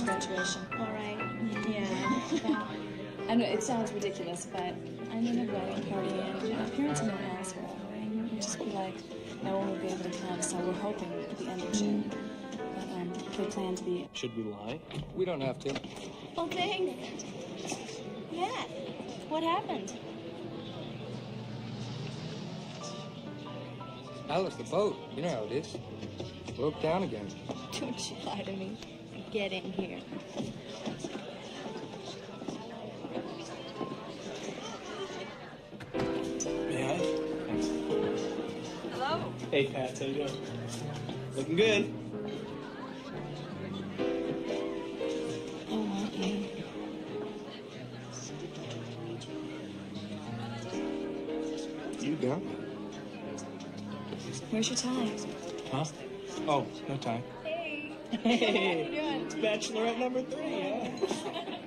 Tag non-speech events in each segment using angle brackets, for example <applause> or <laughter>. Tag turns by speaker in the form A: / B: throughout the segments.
A: you do with any?
B: My brother's graduation.
A: All right.
B: Yeah. I know it sounds ridiculous, but I'm in a wedding party and my parents in their house were over and it'd just be like no one would be able to come, so we're hoping at the end of June. But um, they plan to be.
C: Should we lie?
D: We don't have to.
A: Oh, thanks. Matt, what happened?
D: Alice, the boat. You know how it is. Broke down again. <laughs>
A: Don't you lie to me. Get in here.
C: May I? Thanks.
A: Hello.
C: Hey, Pat, how you doing? Looking good.
B: Oh, aren't you?
C: got me.
B: Where's your tie?
C: Huh? Oh, no tie.
A: Hey. <laughs>
C: Hey, it's bachelorette number three, yeah? <laughs>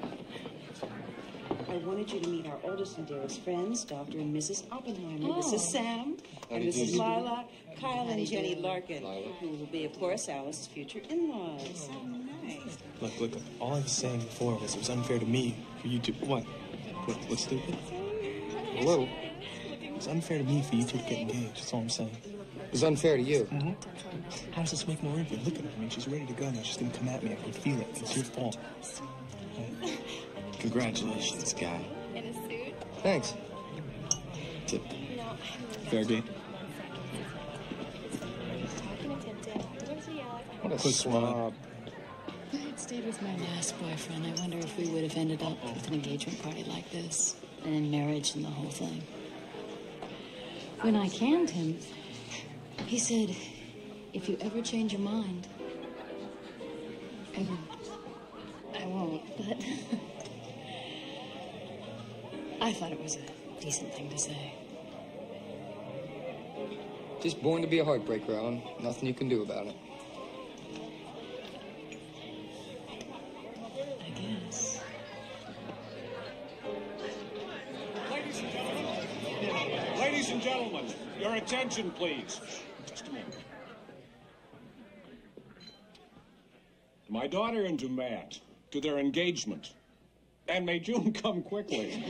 E: I wanted you to meet our oldest and dearest friends, Dr. and Mrs. Oppenheimer.
B: Oh.
E: This is Sam and
D: do you
E: Mrs. Lila, Kyle and Jenny Larkin,
D: Lila.
E: who will be, of course, Alice's future in-laws. Oh, nice.
C: Look, look, all I was saying before was it was unfair to me for you to. What? What what's stupid?
D: Hello.
C: It was unfair to me for you two to get engaged. That's all I'm saying.
D: It was unfair to you. Mm-hmm.
C: How does this make more unfair? Look at her. I mean, she's ready to go now. She's gonna come at me. I can feel it. It's your fault. Right? Congratulations, guy.
A: In a suit?
D: Thanks.
C: Tip.
A: No,
C: Fair game.
A: talking to Tim Tim. What does he yell?
D: What a
C: Puss
D: slob.
B: I had stayed with my last boyfriend. I wonder if we would have ended up with an engagement party like this, and then marriage and the whole thing. When I canned him, he said, if you ever change your mind, and I won't, but <laughs> I thought it was a decent thing to say.
D: Just born to be a heartbreaker, Alan. Nothing you can do about it.
B: I guess.
F: Ladies and gentlemen, ladies and gentlemen, your attention, please. Just a moment. To my daughter and to Matt, to their engagement. And may June <laughs> come quickly.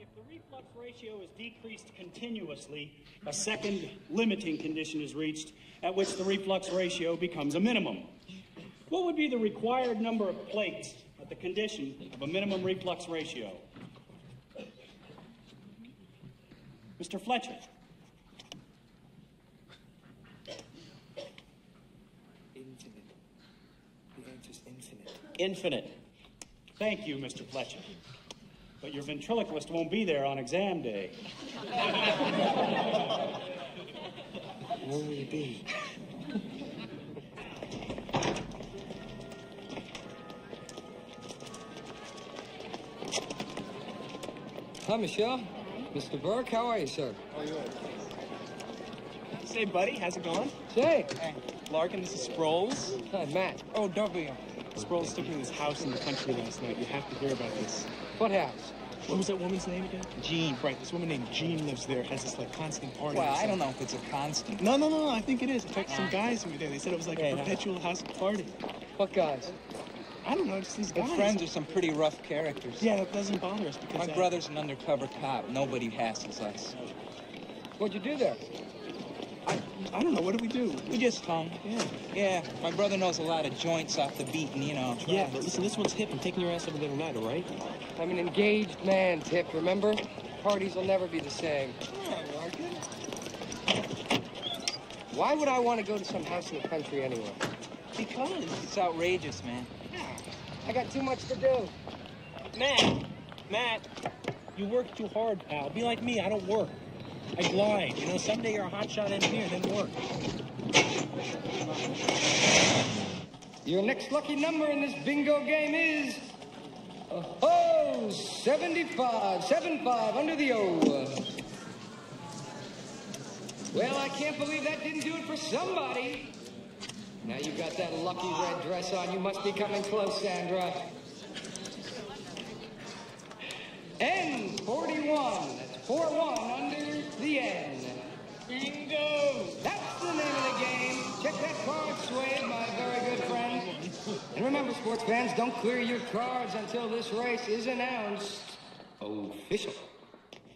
G: If the reflux ratio is decreased continuously, a second limiting condition is reached at which the reflux ratio becomes a minimum. What would be the required number of plates at the condition of a minimum reflux ratio? Mr. Fletcher.
C: Infinite. The answer's infinite.
G: Infinite. Thank you, Mr. Fletcher. But your ventriloquist won't be there on exam day.
C: Where will you be?
D: Hi, Michelle. Mr. Burke, how are you, sir? How are you?
C: Say, buddy, how's it going?
D: Say.
C: Hey, Larkin, this is Sproles.
D: Hi, Matt.
C: Oh, W. Sproles took me to this house in the country last night. You have to hear about this.
D: What house?
C: What was that woman's name again? Jean. Right, this woman named Jean lives there, has this like constant party.
H: Well, I don't know if it's a constant.
C: No, no, no, I think it is. In fact, some uh-huh. guys were there. They said it was like
H: Yeah,
C: a perpetual house party.
D: What guys?
C: I don't know, just these
H: My
C: guys.
H: friends are some pretty rough characters.
C: Yeah, that doesn't bother us because
H: My
C: I-
H: brother's an undercover cop. Nobody hassles us.
D: What'd you do there?
C: I, I don't know. What do we do?
H: We just hung.
C: Yeah.
H: Yeah, my brother knows a lot of joints off the beat, and you know.
C: Yeah, but listen, this one's hip. I'm taking your ass over there tonight, all right?
D: I'm an engaged man, Tip, remember? Parties will never be the same. Why would I want to go to some house in the country anyway?
H: Because it's outrageous, man.
D: I got too much to do.
C: Matt, Matt, you work too hard, pal. Be like me. I don't work. I glide. You know, someday you're a hotshot engineer, then work.
D: Your next lucky number in this bingo game is. Oh, 75, 75 under the O. Well, I can't believe that didn't do it for somebody. Now you've got that lucky red dress on. You must be coming close, Sandra. N41. That's 4-1 under the N.
I: Bingo!
D: That's the name of the game. Check that card, Swade, my very good friend. And remember, sports fans, don't clear your cards until this race is announced official.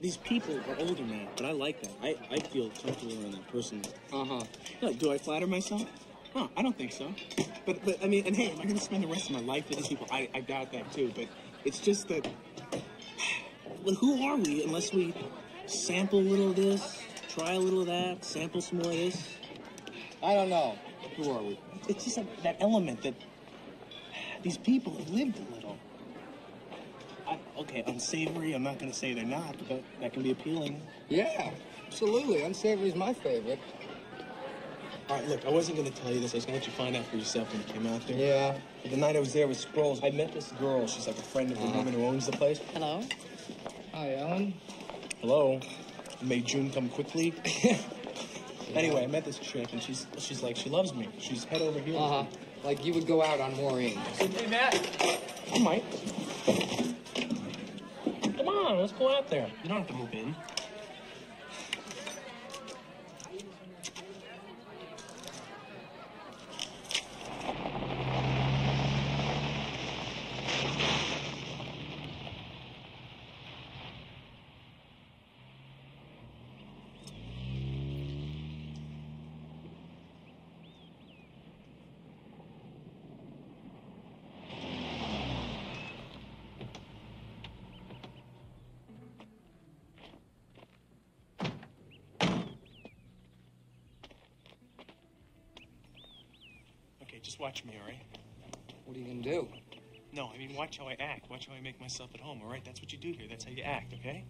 C: These people are older now, but I like that. I, I feel comfortable around that person.
D: Uh-huh.
C: Do I flatter myself? No, I don't think so. But but I mean, and hey, am I going to spend the rest of my life with these people? I, I doubt that too. But it's just that. <sighs> Well, who are we unless we sample a little of this, try a little of that, sample some more of this?
D: I don't know. Who are we?
C: It's just that, that element that these people have lived a little. I, okay, unsavory. I'm not going to say they're not, but that can be appealing.
D: Yeah, absolutely. Unsavory is my favorite.
C: All right, look, I wasn't going to tell you this. I was going to let you find out for yourself when you came out there.
D: Yeah.
C: But the night I was there with Sproles, I met this girl. She's like a friend of the
D: Uh-huh.
C: woman who owns the place.
E: Hello?
D: Hi, Ellen.
C: Hello. May June come quickly. <laughs> anyway, I met this chick, and she's she's like she loves me. She's head over heels.
D: Uh-huh. Like you would go out on Maureen.
C: Hey, Matt. I might. Come on, let's go out there. You don't have to move in. Okay, just watch me, all right?
D: What are you gonna do?
C: No, I mean, watch how I act. Watch how I make myself at home, all right? That's what you do here. That's how you act, okay?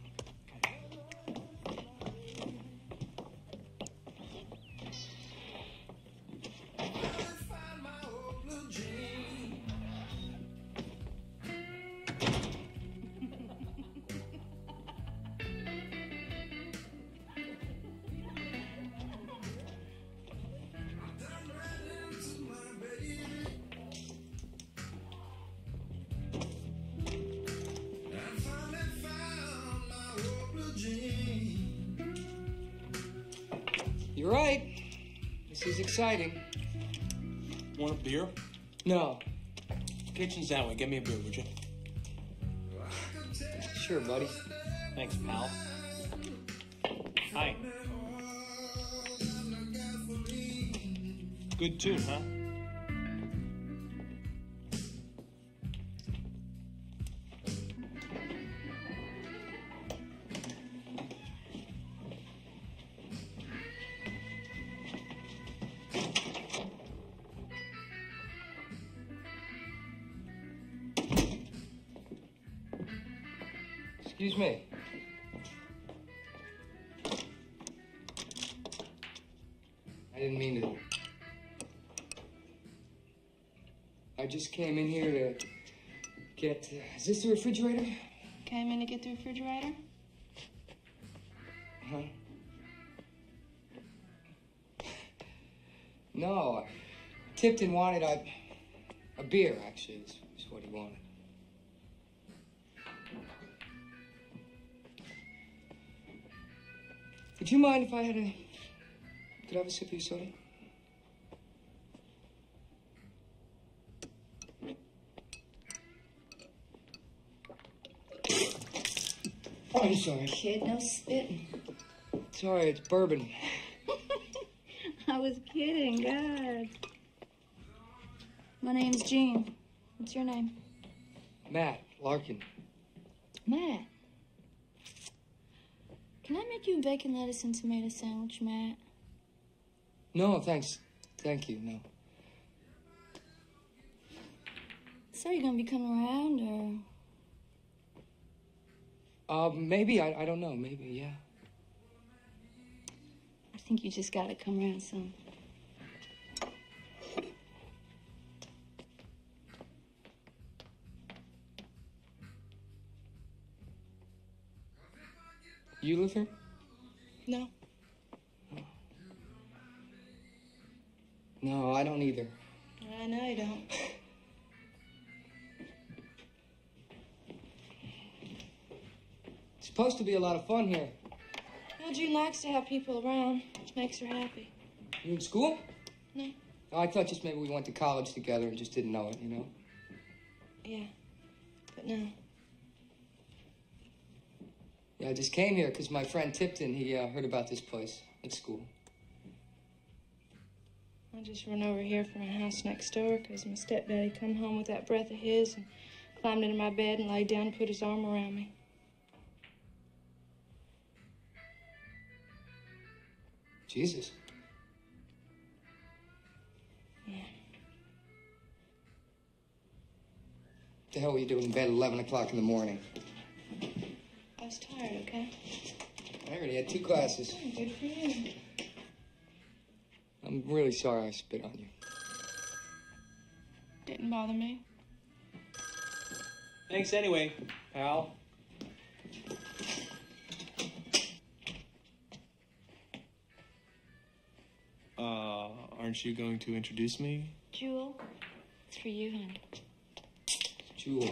C: Beer?
D: No.
C: Kitchen's that way. Get me a beer, would you?
D: Sure, buddy.
C: Thanks, pal. Hi. Good tune, huh?
D: Just came in here to get. Uh, is this the refrigerator?
A: Came in to get the refrigerator?
D: Huh? No, Tipton wanted a, a beer, actually, is, is what he wanted. Would you mind if I had a. Could I have a sip of your soda? I'm sorry.
E: Kid, no spitting.
D: Sorry, it's bourbon. <laughs>
A: I was kidding, God. My name's Jean. What's your name?
D: Matt Larkin.
A: Matt. Can I make you a bacon, lettuce, and tomato sandwich, Matt?
D: No, thanks. Thank you, no.
A: So you're gonna be coming around, or
D: Uh, maybe, I, I don't know, maybe, yeah.
A: I think you just gotta come around some.
D: You live here?
A: No.
D: No, I don't don't either.
J: I know you don't. <laughs>
D: supposed to be a lot of fun here.
J: Well, June likes to have people around. Which makes her happy.
D: You in school?
J: No.
D: Oh, I thought just maybe we went to college together and just didn't know it, you know?
J: Yeah. But no.
D: Yeah, I just came here because my friend Tipton, he uh, heard about this place at school.
J: I just run over here from my house next door because my stepdaddy come home with that breath of his and climbed into my bed and laid down and put his arm around me.
D: Jesus.
J: Yeah.
D: What the hell were you doing in bed at 11 o'clock in the morning?
J: I was tired, okay?
D: I already had two classes.
J: Oh, good for you.
D: I'm really sorry I spit on you.
J: Didn't bother me.
C: Thanks anyway, pal. Aren't you going to introduce me?
J: Jewel, it's for you, hon.
D: Jewel.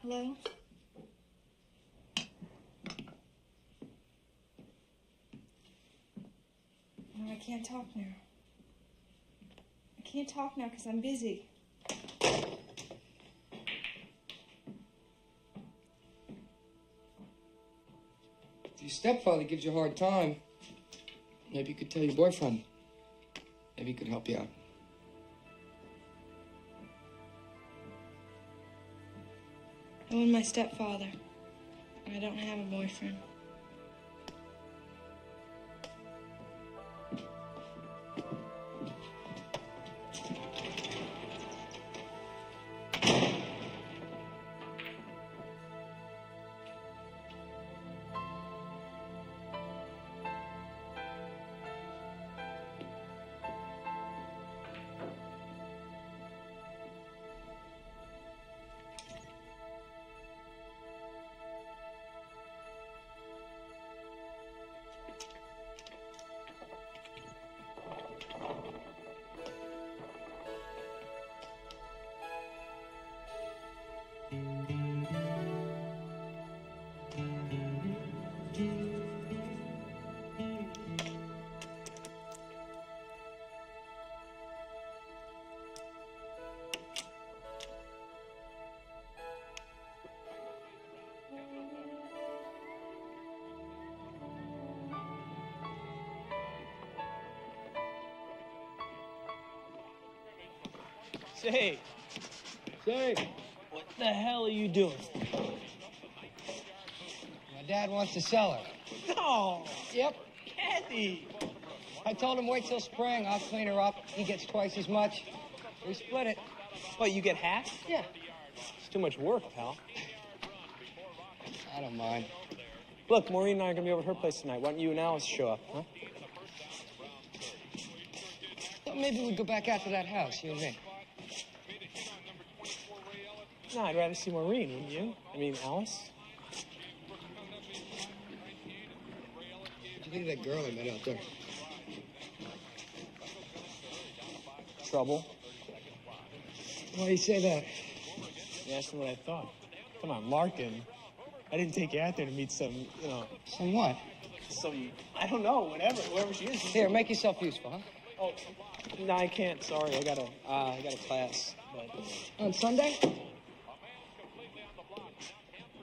J: Hello? No, I can't talk now. I can't talk now because I'm busy.
D: Stepfather gives you a hard time, maybe you could tell your boyfriend. Maybe he could help you out.
J: I want my stepfather. I don't have a boyfriend.
C: Say,
D: Say,
C: what the hell are you doing?
D: my dad wants to sell her.
C: No,
D: Yep.
C: Kathy.
D: I told him wait till spring. I'll clean her up. He gets twice as much. We split it.
C: What, you get half?
D: Yeah.
C: It's too much work, pal.
D: I don't mind.
C: Look, Maureen and I are gonna be over at her place tonight. Why don't you and Alice show up, huh?
D: Thought maybe we'd go back out to that house, you and me.
C: No, I'd rather see Maureen, wouldn't you? I mean, Alice?
D: What do you think of that girl I met out there?
C: Trouble.
D: Why do you say that?
C: You asked me what I thought. Come on, Larkin. I didn't take you out there to meet some, you know,
D: Some what?
C: some, I don't know, whatever, whoever she is.
D: Here, make yourself useful, huh?
C: Oh, no, I can't. Sorry, I got a, uh, I got a class. But
D: On Sunday?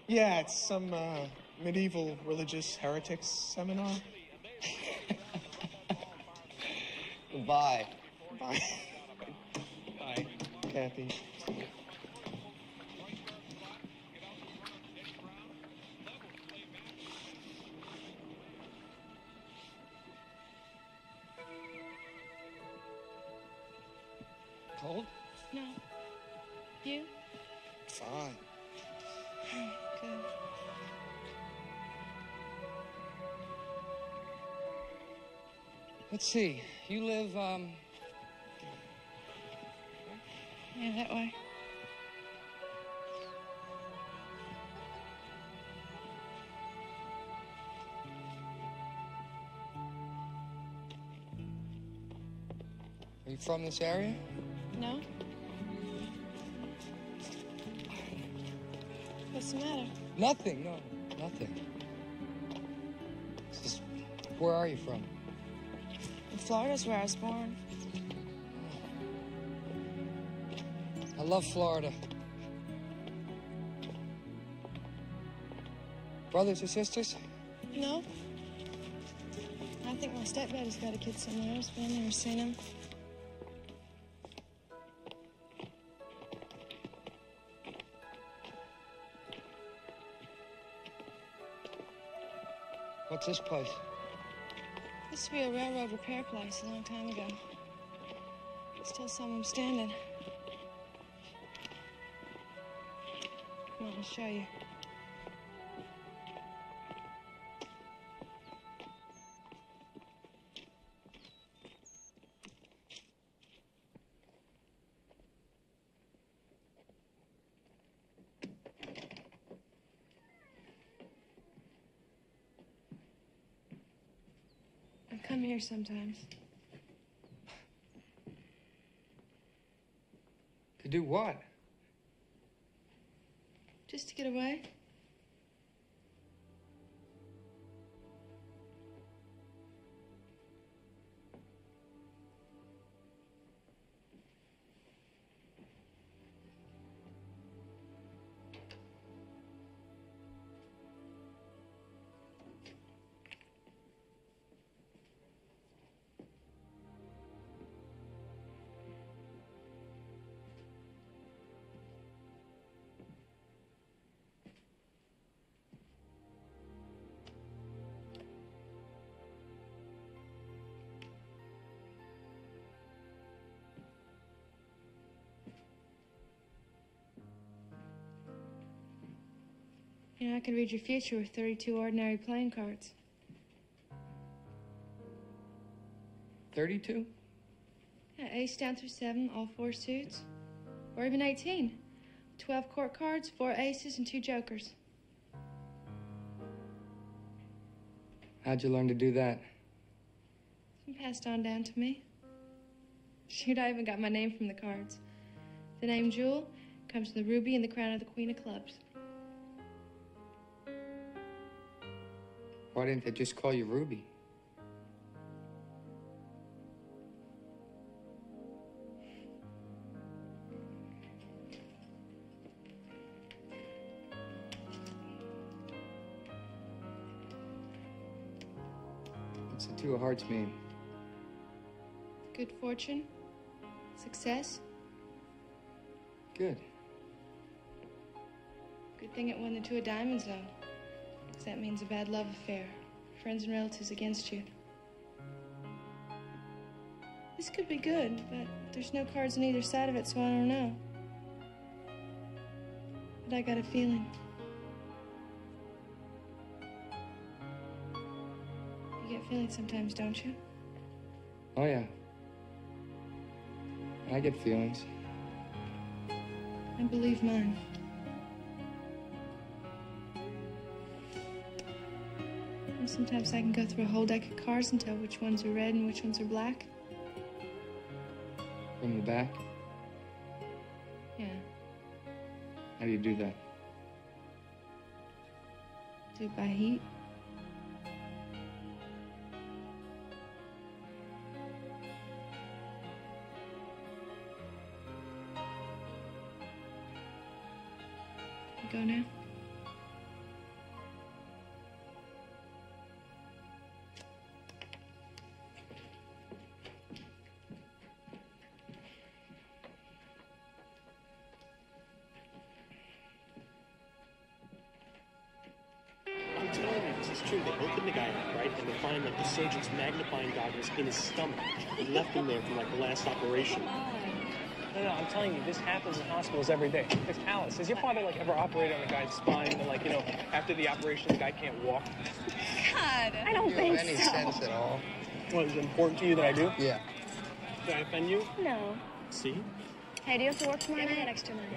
C: Yeah, it's some uh, medieval religious heretics seminar. <laughs>
D: Goodbye.
C: Bye. Bye, Kathy.
D: Cold?
J: No.
D: Let's see. You live, um,
J: yeah, that way.
D: Are you from this area?
J: No. What's the matter?
D: Nothing, no, nothing. It's just, where are you from?
J: Florida's where I was born.
D: I love Florida. Brothers or sisters?
J: No? I think my stepdad has got a kid somewhere else, but I've never seen him.
D: What's this place?
J: Used to be a railroad repair place a long time ago. Still some of them standing. Come on, I'll show you. I here sometimes.
D: To do what?
J: Just to get away. I could read your future with 32 ordinary playing cards.
D: 32?
J: Yeah, ace down through seven, all four suits. Or even 18. 12 court cards, four aces, and two jokers.
D: How'd you learn to do that?
J: And passed on down to me. Shoot, I even got my name from the cards. The name Jewel comes from the ruby and the crown of the Queen of Clubs.
D: Why didn't they just call you Ruby? What's the two of hearts mean?
J: Good fortune, success.
D: Good.
J: Good thing it won the two of diamonds, though. 'Cause that means a bad love affair. Friends and relatives against you. This could be good, but there's no cards on either side of it, so I don't know. But I got a feeling. You get feelings sometimes, don't you?
D: Oh, yeah. I get feelings.
J: I believe mine. Sometimes I can go through a whole deck of cards and tell which ones are red and which ones are black.
D: From the back?
J: Yeah,
D: How do you do that?
J: do it by heat. Go now?
K: Surgeon's magnifying goggles in his stomach. They left him there from like the last operation.
L: No, no, I'm telling you, this happens in hospitals every day. It's Alice. Has your father like ever operated on a guy's spine and like, you know, after the operation the guy can't walk?
M: God, I don't
D: you
M: think
D: have any
M: so.
D: sense at all?
L: What is it important to you that I do?
D: Yeah.
K: Did I offend you?
M: No.
K: See?
M: Hey, do you have to work tomorrow night? extra money.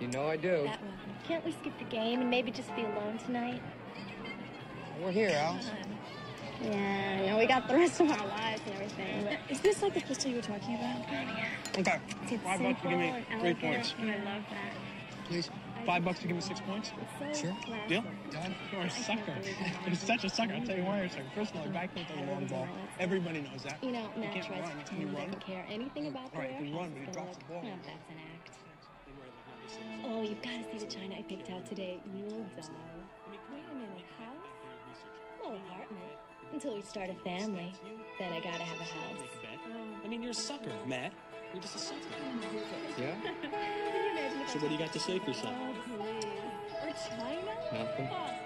D: You know I do.
M: That one. Can't we skip the game and maybe just be alone tonight?
D: We're here, Alice.
M: Come
C: Yeah, no, we got the rest of our lives and everything. But
N: Is this like the pistol you were talking about?
A: Oh, okay.
C: it's it's
A: Five bucks to give me three points.
C: And I love that.
A: Please. Five bucks to give me six points?
C: It's so classic.
A: Deal? Done. You're a sucker. You're such a sucker. I'll tell you why you're a sucker. First of all, a guy can't throw a long ball. Everybody knows that.
C: You know,
A: You
C: Matt
A: can't
C: tries
A: run.
C: to
A: Can
C: pretend
A: you
C: he
A: run?
C: doesn't care anything about the
A: Right, he can run, but he
C: But
A: drops the ball.
C: No, that's an act. Oh, you've got to see the china I picked out today. You'll die. Wait a minute, house? No apartment. Until we start a family. Then I gotta have a house.
M: I mean, you're a sucker, Matt. You're just a sucker.
D: Yeah? <laughs>
C: Can you imagine if
M: So what do you got to say for yourself?
C: Oh, please. Or China?
D: Nothing.
C: Oh,
M: nothing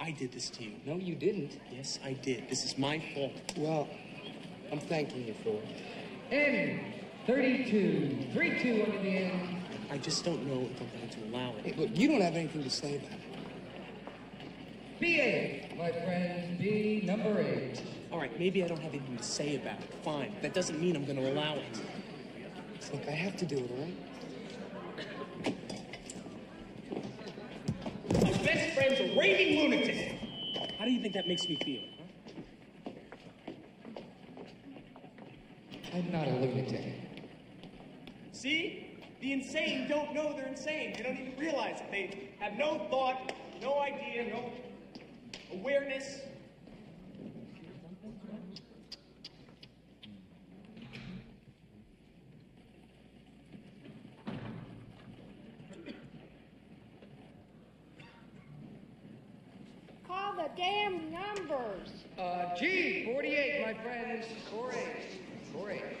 C: I did this to you.
D: No, you didn't.
C: Yes, I did. This is my fault.
D: Well, I'm thanking you for it. End. 32. 3-2 under the end.
C: I just don't know if I'm going to allow
D: Hey,
C: it.
D: look, you don't have anything to say about it. B8, my friends. B number 8.
C: All right, maybe I don't have anything to say about it. Fine. That doesn't mean I'm going to allow it.
D: Look, I have to do it, all right?
C: My best friend's a raving lunatic. How do you think that makes me feel? Huh?
D: I'm not a lunatic.
G: See? The insane don't know they're insane. They don't even realize it. They have no thought, no idea, no awareness.
J: Call the damn numbers.
D: Uh, G, 48, my friends. 48. 48.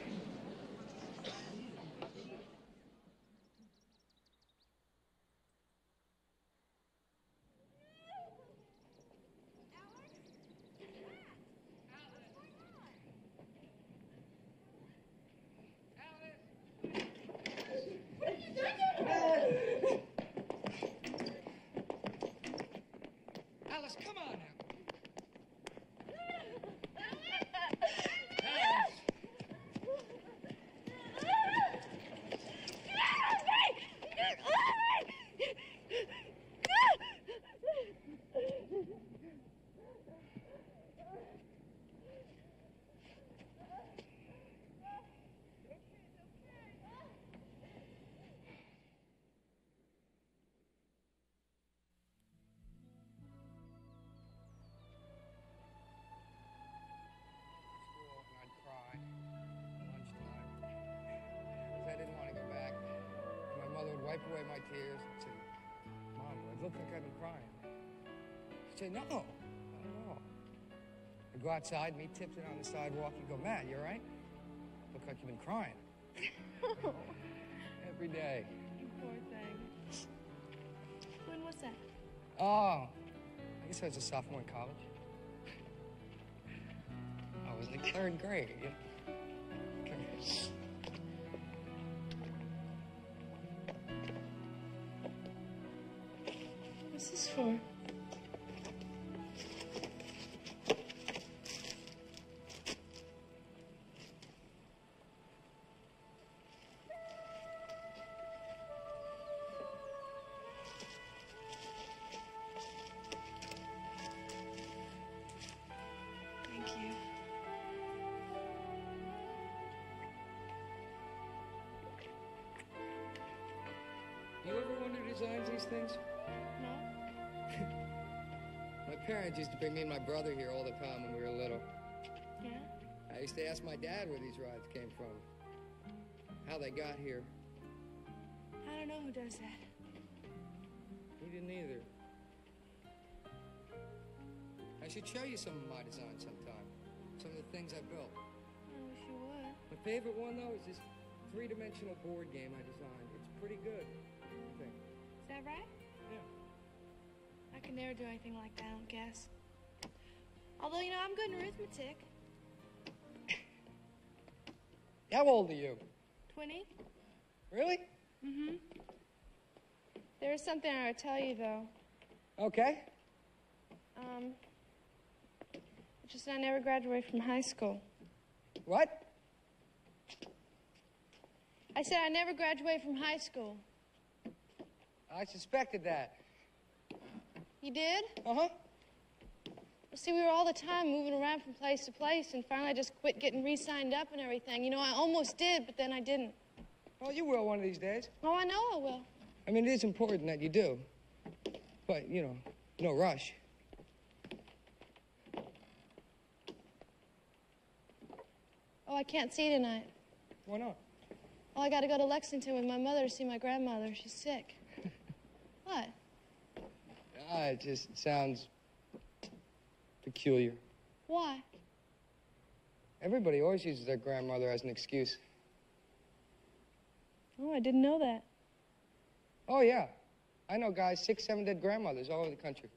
D: Away my tears and say, Mom, it look like I've been crying. She'd say, No, not at all. I'd go outside, meet Tipton on the sidewalk, and go, Matt, you all right? Look like you've been crying. <laughs> Every day.
J: You poor thing. When was that?
D: Oh, I guess I was a sophomore in college. I was like third grade. These things?
J: No? <laughs>
D: My parents used to bring me and my brother here all the time when we were little.
J: Yeah?
D: I used to ask my dad where these rides came from, how they got here.
J: I don't know who does that.
D: He didn't either. I should show you some of my designs sometime. Some of the things I built.
J: I wish you would.
D: My favorite one, though, is this three-dimensional board game I designed. It's pretty good, I think.
J: Is that right?
D: Yeah.
J: I can never do anything like that, I don't guess. Although, you know, I'm good in arithmetic. <coughs>
D: How old are you?
J: 20?
D: Really?
J: Mm-hmm. There is something I would tell you, though.
D: Okay.
J: Um, it's just I never graduated from high school.
D: What?
J: I said I never graduated from high school.
D: I suspected that.
J: You did?
D: Uh-huh.
J: Well, see, we were all the time moving around from place to place, and finally I just quit getting re-signed up and everything. You know, I almost did, but then I didn't.
D: Well, you will one of these days.
J: Oh, I know I will.
D: I mean, it is important that you do. But, you know, no rush.
J: Oh, I can't see tonight.
D: Why not?
J: Oh, I got to go to Lexington with my mother to see my grandmother. She's sick. What?
D: Ah, it just sounds peculiar.
J: Why?
D: Everybody always uses their grandmother as an excuse.
J: Oh, I didn't know that.
D: Oh, yeah. I know guys, six, seven dead grandmothers all over the country.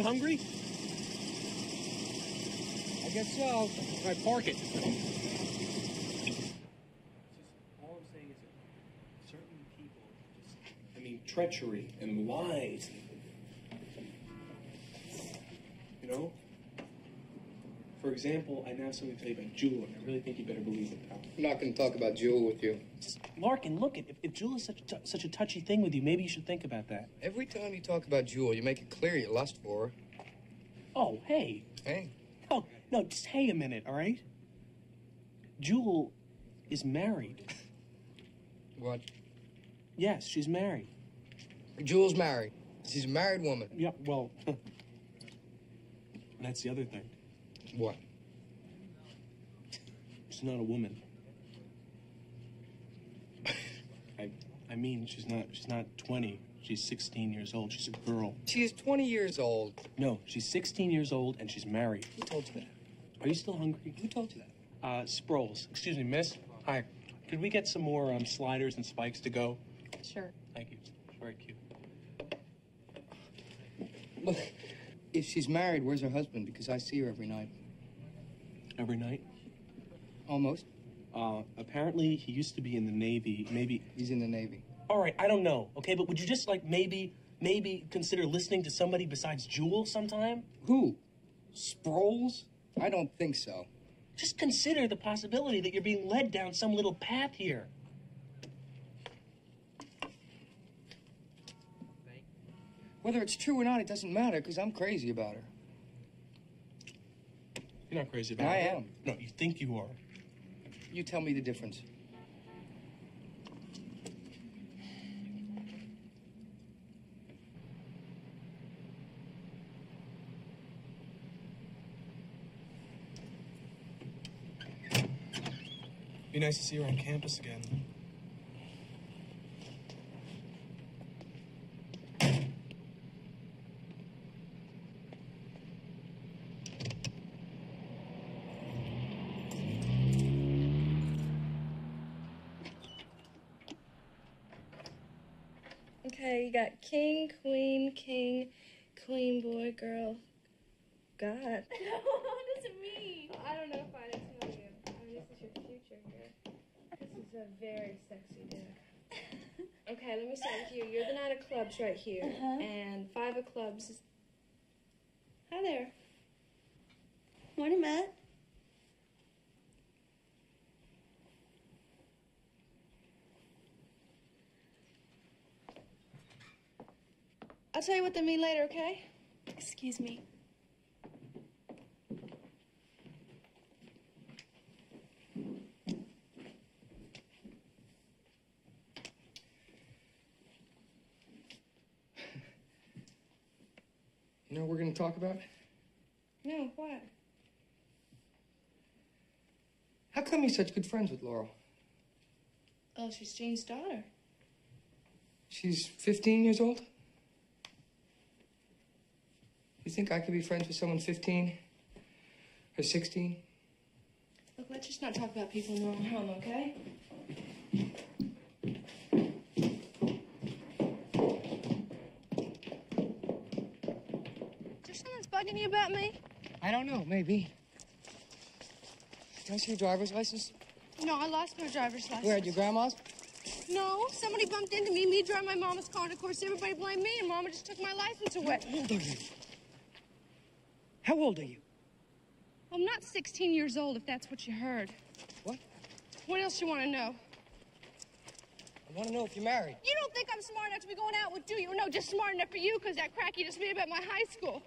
D: You
O: hungry?
D: I guess so.
O: All right, park it.
C: All I'm saying is that certain people just, I mean, treachery and lies. You know? For example, I now have something to tell you about Jewel, and I really think you better believe it, pal.
D: I'm not going to talk about Jewel with you.
C: Larkin, look, if, if Jewel is such a, t- such a touchy thing with you, maybe you should think about that.
D: Every time you talk about Jewel, you make it clear you lust for her.
C: Oh, hey.
D: Hey.
C: Oh, no, just hey a minute, all right? Jewel is married. <laughs>
D: What?
C: Yes, she's married.
D: Jewel's married. She's a married woman.
C: Yep, well, <laughs> that's the other thing.
D: What?
C: She's not a woman. I, I mean, she's not. She's not 20. She's 16 years old. She's a girl.
D: She is 20 years old.
C: No, she's 16 years old and she's married.
D: Who told you that?
C: Are you still hungry?
D: Who told you that?
C: Uh, Sproles. Excuse me, miss. Hi. Could we get some more um, sliders and spikes to go?
J: Sure.
C: Thank you. Very cute.
D: Look, if she's married, where's her husband? Because I see her every night.
C: Every night?
D: Almost.
C: Uh, apparently, he used to be in the Navy. Maybe.
D: He's in the Navy.
C: All right, I don't know. Okay, but would you just like maybe, maybe consider listening to somebody besides Jewel sometime?
D: Who? Sproles? I don't think so.
C: Just consider the possibility that you're being led down some little path here.
D: Whether it's true or not, it doesn't matter because I'm crazy about her.
C: You're not crazy about
D: I
C: it.
D: I am.
C: No, you think you are.
D: You tell me the difference.
P: Be nice to see her on campus again.
J: Okay, you got king, queen, king, queen, boy, girl. God. <laughs>
A: what does it mean?
J: I don't know if I didn't tell you. I mean, this is your future here. This is a very sexy deck. <laughs> Okay, let me start with you. You're the nine of clubs right here.
A: Uh-huh.
J: And five of clubs is. Hi there.
A: Morning, Matt.
J: I'll tell you what they mean later, okay?
A: Excuse me.
D: You know what we're going to talk about?
J: No, what?
D: How come you're such good friends with Laurel?
J: Oh, she's Jean's daughter.
D: She's 15 years old? You think I could be friends with someone 15? Or 16?
J: Look, let's just not talk about people in the wrong home, okay? Is there something me?
D: I don't know, maybe. Can I see your driver's license?
J: No, I lost my driver's license.
D: Where, at your grandma's?
J: No, somebody bumped into me. Me drove my mama's car, and of course everybody blamed me, and Mama just took my license away.
D: How old are you? How old are you?
J: I'm not 16 years old, if that's what you heard.
D: What?
J: What else you want to know?
D: I want to know if you're married.
J: You don't think I'm smart enough to be going out with, do you? No, just smart enough for you, because that cracky just made about my high school.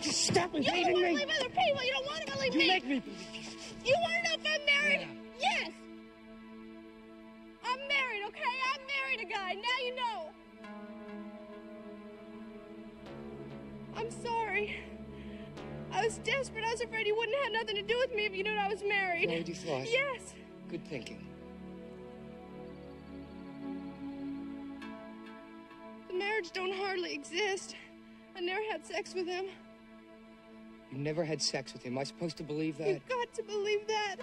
D: Just stop
J: You don't want to
D: me.
J: believe other people. You don't want to believe
D: You
J: me.
D: make me believe
J: You want to know if I'm married?
D: Yeah.
J: Yes. I'm married, okay? I'm married a guy. Now you know. I'm sorry. I was desperate. I was afraid you wouldn't have nothing to do with me if you knew I was married.
D: Lady Flash.
J: Yes.
D: Good thinking.
J: The marriage don't hardly exist. I never had sex with him.
D: You never had sex with him. Am I supposed to believe that?
J: You've got to believe that.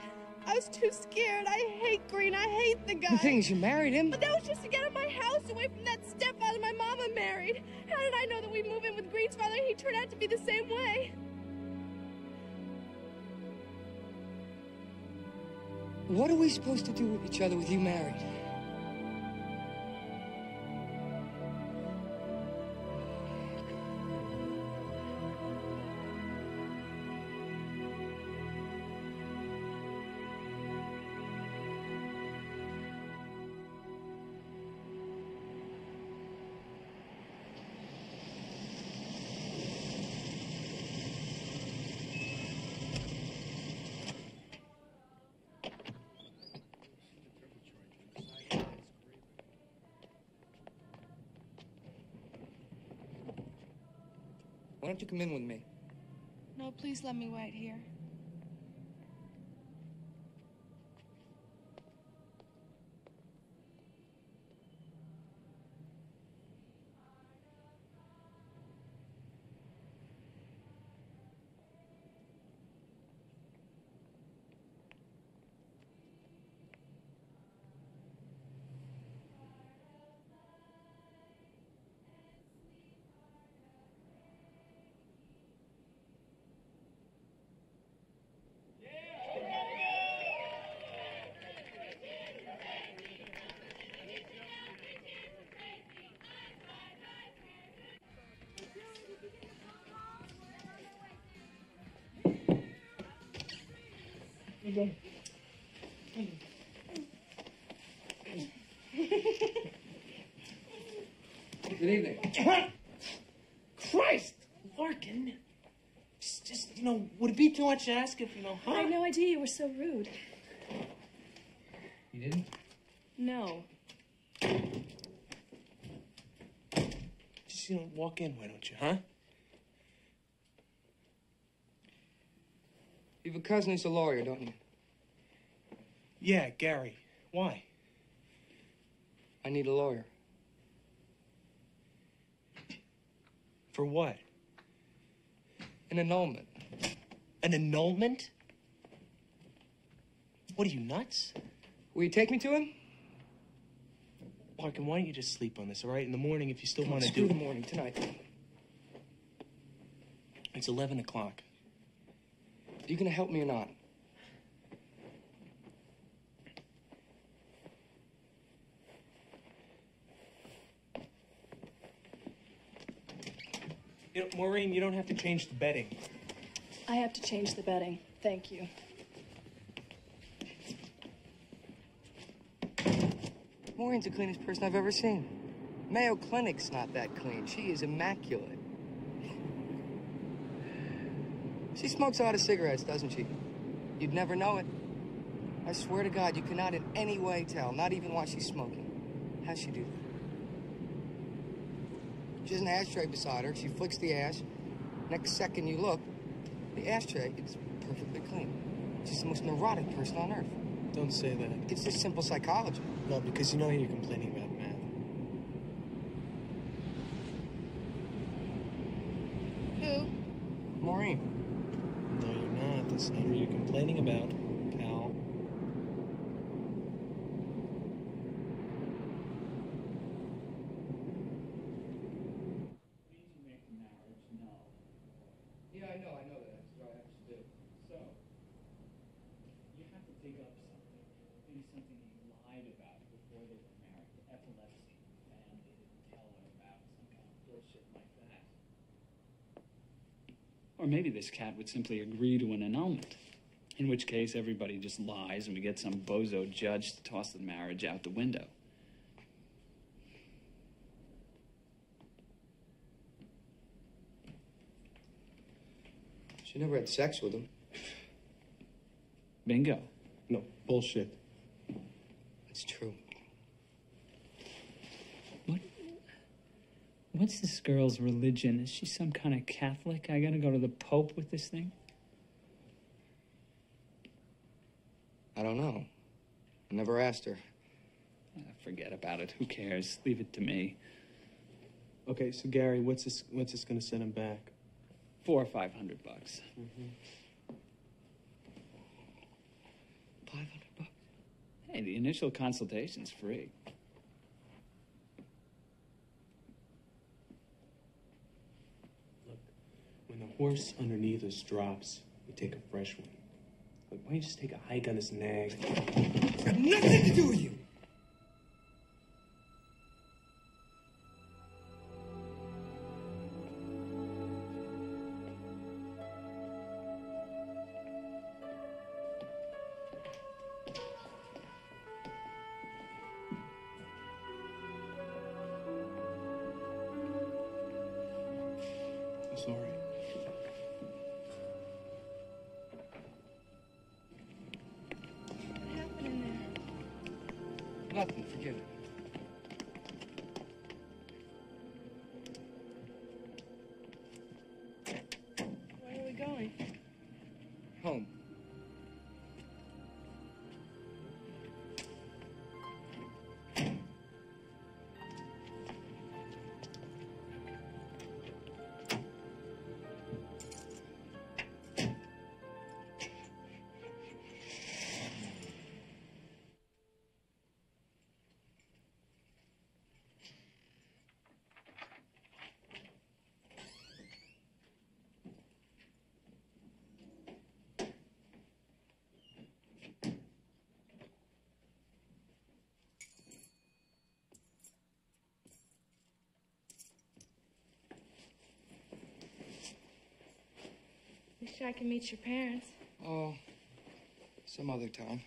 J: I was too scared. I hate Green. I hate the guy.
D: The thing is, you married him.
J: But that was just to get out of my house, away from that stepfather my mama married. How did I know that we'd move in with Green's father and he turned out to be the same way?
D: What are we supposed to do with each other with you married? Why don't you come in with me?
J: No, please let me wait here.
D: Good evening.
C: Christ, Larkin. Just, just, you know, would it be too much to ask if, you know, huh?
J: I had no idea you were so rude.
D: You didn't?
J: No.
C: Just, you know, walk in, why don't you, huh?
D: You have a cousin who's a lawyer, don't you?
C: Yeah, Gary. Why?
D: I need a lawyer.
C: For what?
D: An annulment.
C: An annulment? What are you, nuts?
D: Will you take me to him?
C: Larkin, why don't you just sleep on this, all right? In the morning, if you still want to do
D: the morning, tonight.
C: It's 11 o'clock.
D: Are you gonna help me or not?
C: You know, Maureen, you don't have to change the bedding.
J: I have to change the bedding. Thank you.
D: Maureen's the cleanest person I've ever seen. Mayo Clinic's not that clean. She is immaculate. She smokes a lot of cigarettes, doesn't she? You'd never know it. I swear to God, you cannot in any way tell, not even while she's smoking. How's she do that? She has an ashtray beside her. She flicks the ash. Next second you look, the ashtray is perfectly clean. She's the most neurotic person on earth.
C: Don't say that.
D: It's just simple psychology.
C: No, because you know you're complaining about math.
J: Who?
D: Maureen.
C: No, you're not. That's not who you're complaining about, pal.
D: Yeah, I know, I know that. That's what I have to do.
Q: So, you have to dig up something. Maybe something he lied about before they were married. Epilepsy. Family didn't tell her about. Some kind of bullshit like that. Or maybe this cat would simply agree to an annulment. In which case, everybody just lies and we get some bozo judge to toss the marriage out the window.
D: She never had sex with him.
Q: Bingo.
C: No, bullshit.
D: It's true.
Q: What's this girl's religion? Is she some kind of Catholic? I gotta go to the Pope with this thing?
D: I don't know. I never asked her.
Q: Ah, forget about it. Who cares? Leave it to me.
C: Okay, so Gary, what's this? What's this going to send him back?
Q: Four or five hundred bucks.
D: Five
Q: Hey, the initial consultation's free.
K: When the horse underneath us drops, we take a fresh one. Like, why don't you just take a hike on this nag?
D: It's got nothing to do with you.
J: I can meet your parents.
D: Oh, some other time.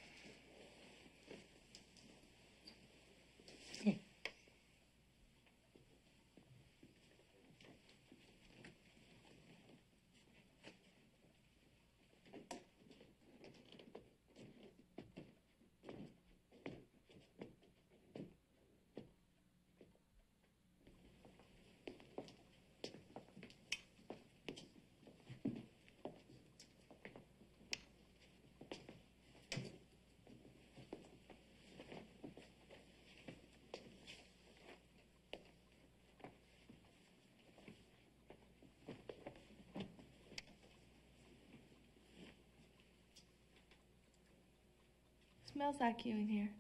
J: Smells like you in here.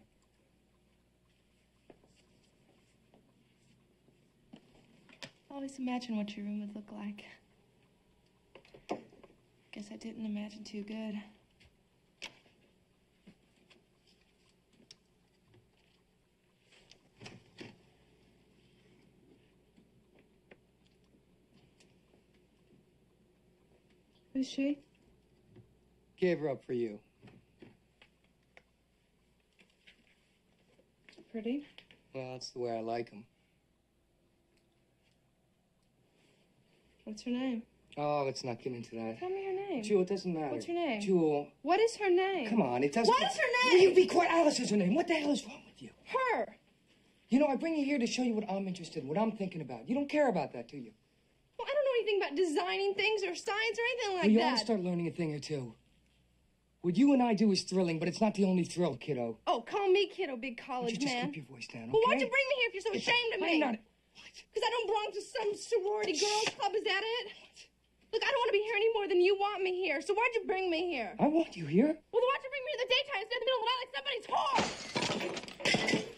J: Always imagine what your room would look like. Guess I didn't imagine too good. Who's she?
D: Gave her up for you.
J: Pretty.
D: Well, that's the way I like them.
J: What's her name?
D: Oh, let's not get into that.
J: Tell me her name.
D: Jewel, it doesn't matter.
J: What's her name?
D: Jewel.
J: What is her name?
D: Come on, it doesn't.
J: What is her name?
D: Will you be quiet? Alice is her name. What the hell is wrong with you?
J: Her.
D: You know, I bring you here to show you what I'm interested in, what I'm thinking about. You don't care about that, do you?
J: Well, I don't know anything about designing things or science or anything like
D: well, you
J: that.
D: ought to start learning a thing or two. What you and I do is thrilling, but it's not the only thrill, kiddo.
J: Oh, call me kiddo, big
D: Would
J: college
D: you just
J: man.
D: keep your voice down,
J: Well, why'd you bring me here if you're so
D: It's-
J: ashamed of
D: I'm
J: me?
D: not-
J: Because I don't belong to some sorority girls club, is that it? Look, I don't want to be here any more than you want me here. So why'd you bring me here?
D: I want you here.
J: Well, then why'd you bring me in the daytime instead of the middle of the night like somebody's whore?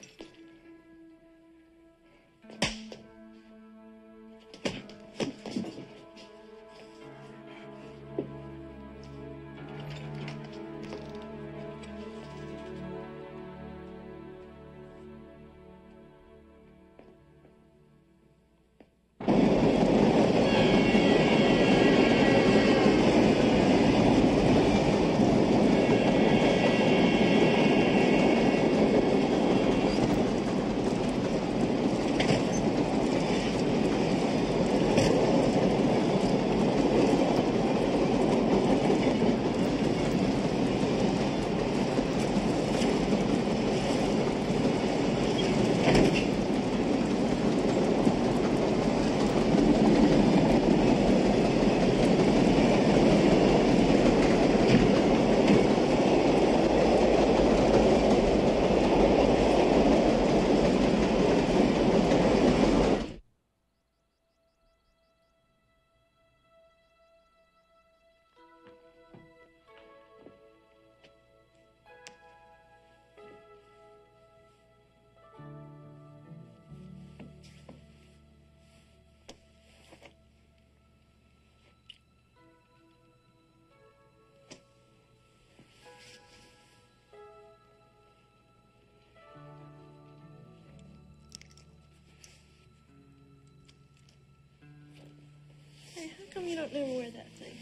J: Come you don't never wear that thing?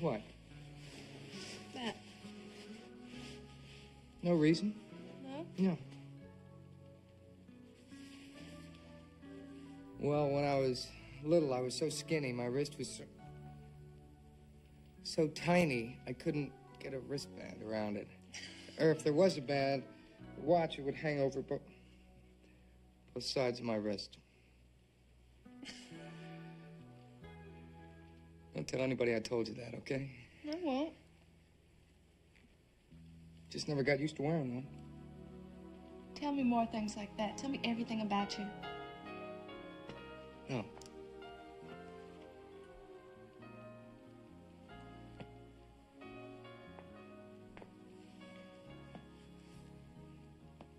D: What?
J: That.
D: No reason?
J: No?
D: No. Well, when I was little, I was so skinny, my wrist was so, so tiny, I couldn't get a wristband around it. Or if there was a band, the watch, it would hang over both, both sides of my wrist. Tell anybody I told you that, okay?
J: I won't.
D: Just never got used to wearing one.
J: Tell me more things like that. Tell me everything about you.
D: No.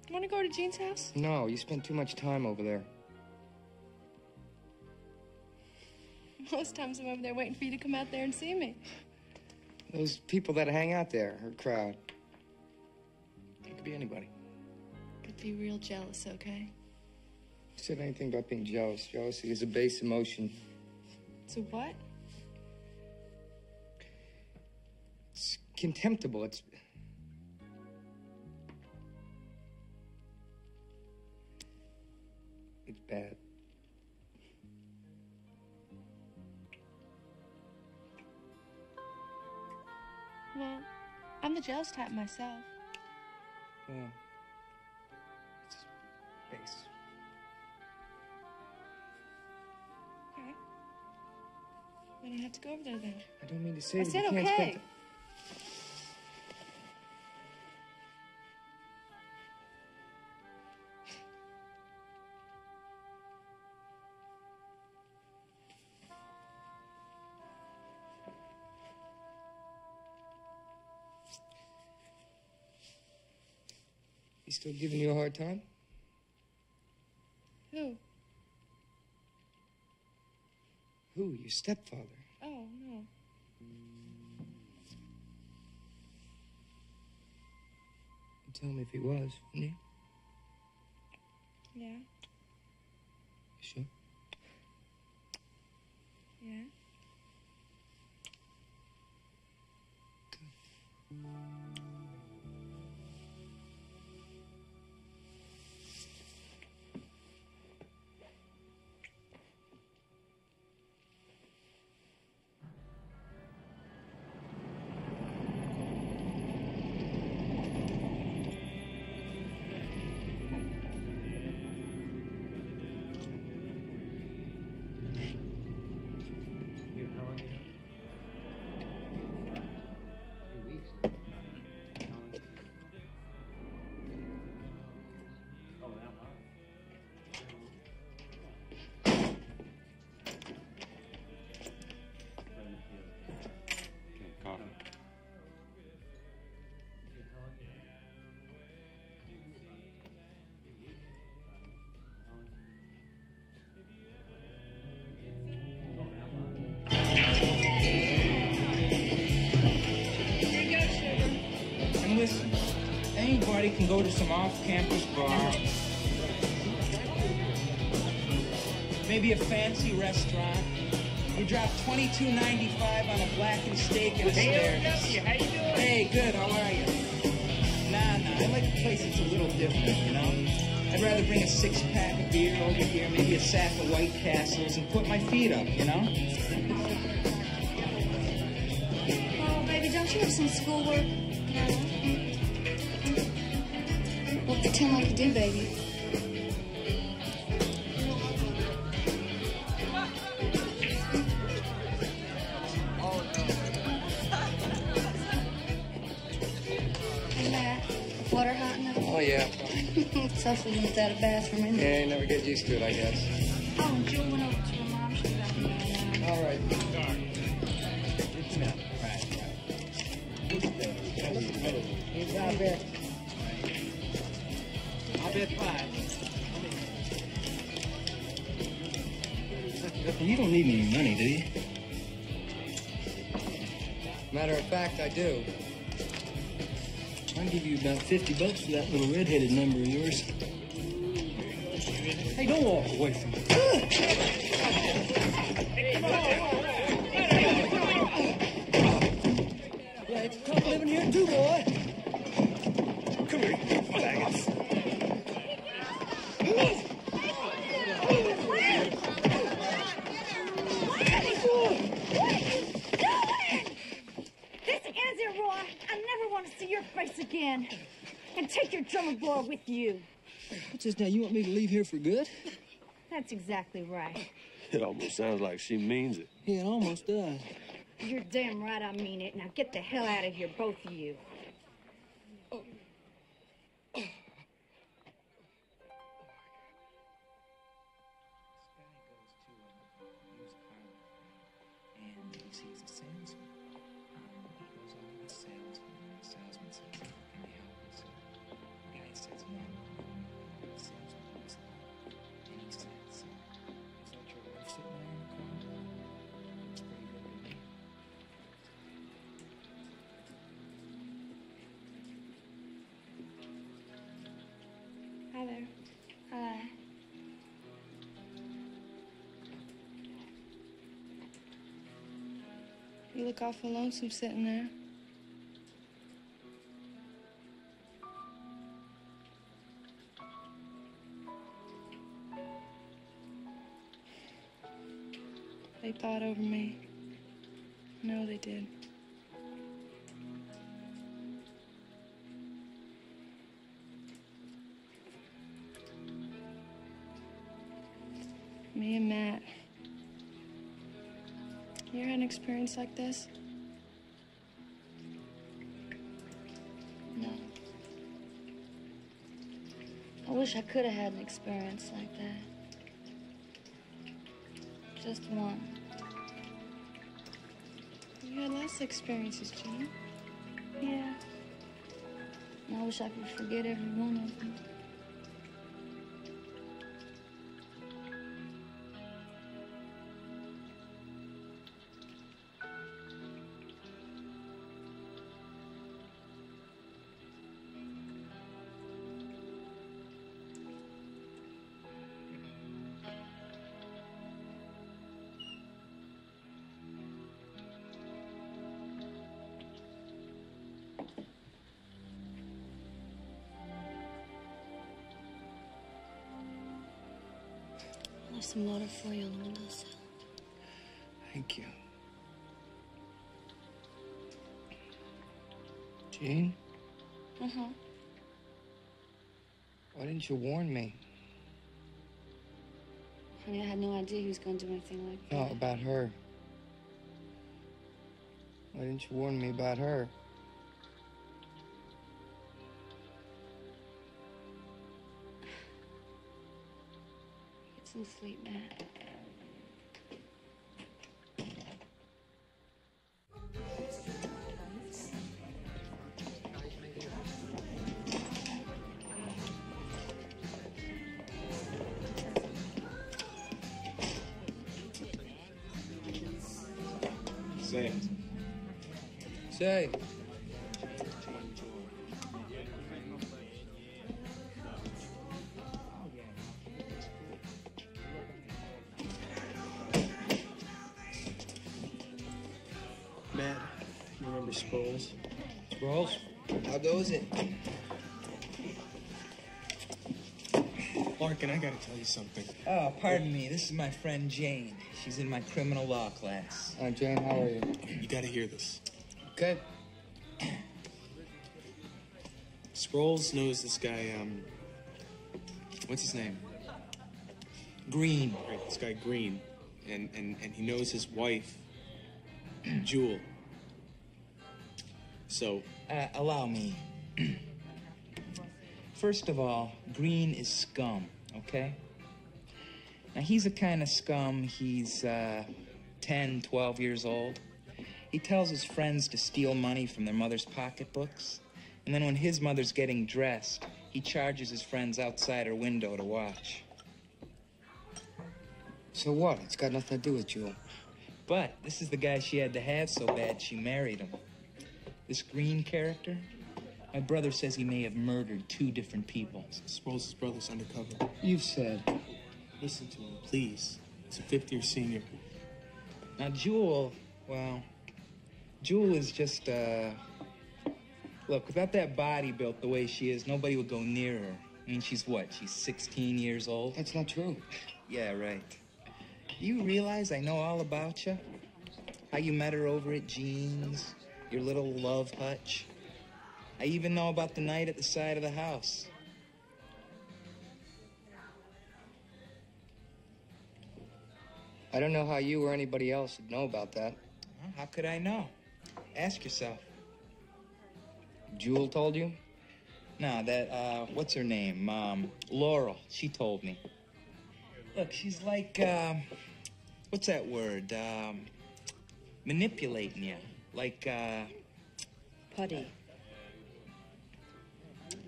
J: Want to go to Jean's house?
D: No, you spend too much time over there.
J: Most times I'm over there waiting for you to come out there and see me.
D: Those people that hang out there, her crowd. It could be anybody.
J: Could be real jealous, okay?
D: Said anything about being jealous. Jealousy is a base emotion.
J: So what?
D: It's contemptible. It's. It's
J: the jealous type myself. Mm.
D: Well, it's just base.
J: Okay. We don't have to go over there then.
D: I don't mean to say
J: I
D: that
J: said
D: you can't
J: okay.
D: Still giving you a hard time?
J: Who?
D: Who? Your stepfather?
J: Oh, no.
D: You tell me if he was, wouldn't you?
J: Yeah.
D: You sure?
J: Yeah.
H: And anybody can go to some off-campus bar, maybe a fancy restaurant. You drop twenty-two ninety-five on a blackened steak and asparagus.
G: Hey, how you doing?
H: Hey, good. How are you? Nah, nah. I like a place that's a little different, you know. I'd rather bring a six-pack of beer over here, maybe a sack of White Castles, and put my feet up, you know.
A: Oh, baby, don't you have some schoolwork? Hot enough?
D: Oh, yeah.
A: it's awful without a bathroom, isn't
D: Yeah, you never get used to it, I guess.
R: 50 bucks for that little red-headed number of yours. Hey, don't walk away from What's this now? You want me to leave here for good? <laughs>
A: That's exactly right.
S: It almost sounds like she means it.
R: Yeah, it almost does.
A: You're damn right I mean it. Now get the hell out of here, both of you.
H: There.
J: Hi. You look awful lonesome sitting there. They thought over me. No, they did. Experience like this?
M: No. I wish I could have had an experience like that. Just one.
J: You had lots of experiences, Jean.
M: Yeah. And I wish I could forget every one of them. For you on the windowsill.
D: Thank you. Jean,
M: Uh-huh.
D: why didn't you warn me?
M: Honey, I had no idea he was going to do anything like that.
D: No, about her. Why didn't you warn me about her?
C: Larkin, I gotta tell you something.
H: Oh, pardon me. This is my friend Jane. She's in my criminal law class.
D: Hi, Jane, how are you?
C: You gotta hear this.
D: Okay.
C: Sproles knows this guy, um. What's his name?
H: Green.
C: Right, this guy Green. And, and, and he knows his wife, <clears throat> Jewel. So,
H: Uh, allow me. <clears throat> First of all, Green is scum, okay? Now, he's a kind of scum, he's uh, 10, 12 years old. He tells his friends to steal money from their mother's pocketbooks. And then when his mother's getting dressed, he charges his friends outside her window to watch.
D: So what? It's got nothing to do with Jewel.
H: But this is the guy she had to have so bad she married him. This Green character, my brother says he may have murdered two different people.
C: Sproles' brother's undercover.
D: You've said.
C: Listen to him, please. He's a fifth year senior.
H: Now, Jewel, well, Jewel is just, uh, Look, without that body built the way she is, nobody would go near her. I mean, she's what? She's 16 years old?
D: That's not true.
H: Yeah, right. Do You realize I know all about you? How you met her over at Jean's, your little love hutch. I even know about the night at the side of the house.
D: I don't know how you or anybody else would know about that.
H: How could I know? Ask yourself.
D: Jewel told you?
H: No, that, uh, what's her name? Um, Laurel. She told me. Look, she's like, um, what's that word? Um, manipulating you. Like, uh,
E: Putty.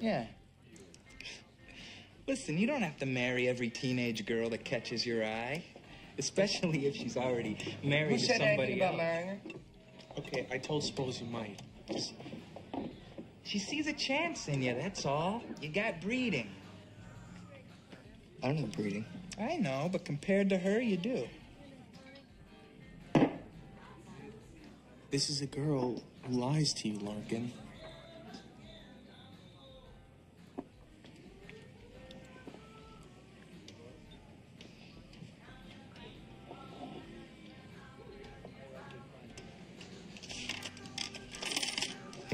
H: Yeah. Listen, you don't have to marry every teenage girl that catches your eye. Especially if she's already married
D: Who
H: to
D: said
H: somebody
D: anything about
H: else.
D: marrying her?
A: Okay, I told Sproles you might.
H: She sees a chance in you, that's all. You got breeding.
D: I don't have breeding.
H: I know, but compared to her, you do.
A: This is a girl who lies to you, Larkin.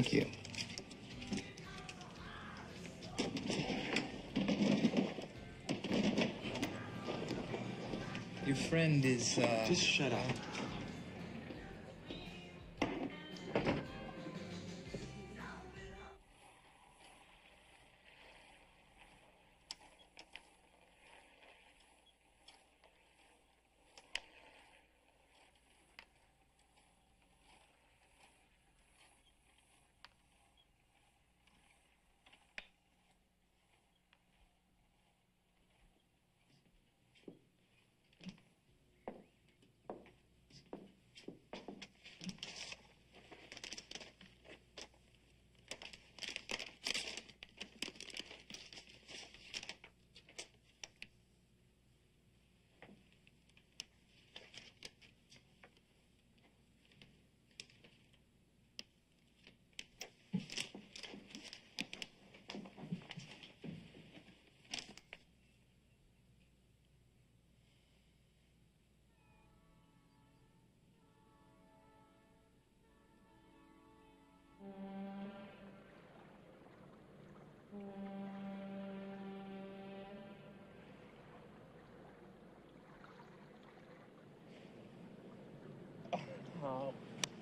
D: Thank you.
H: Your friend is, uh...
A: Just shut up.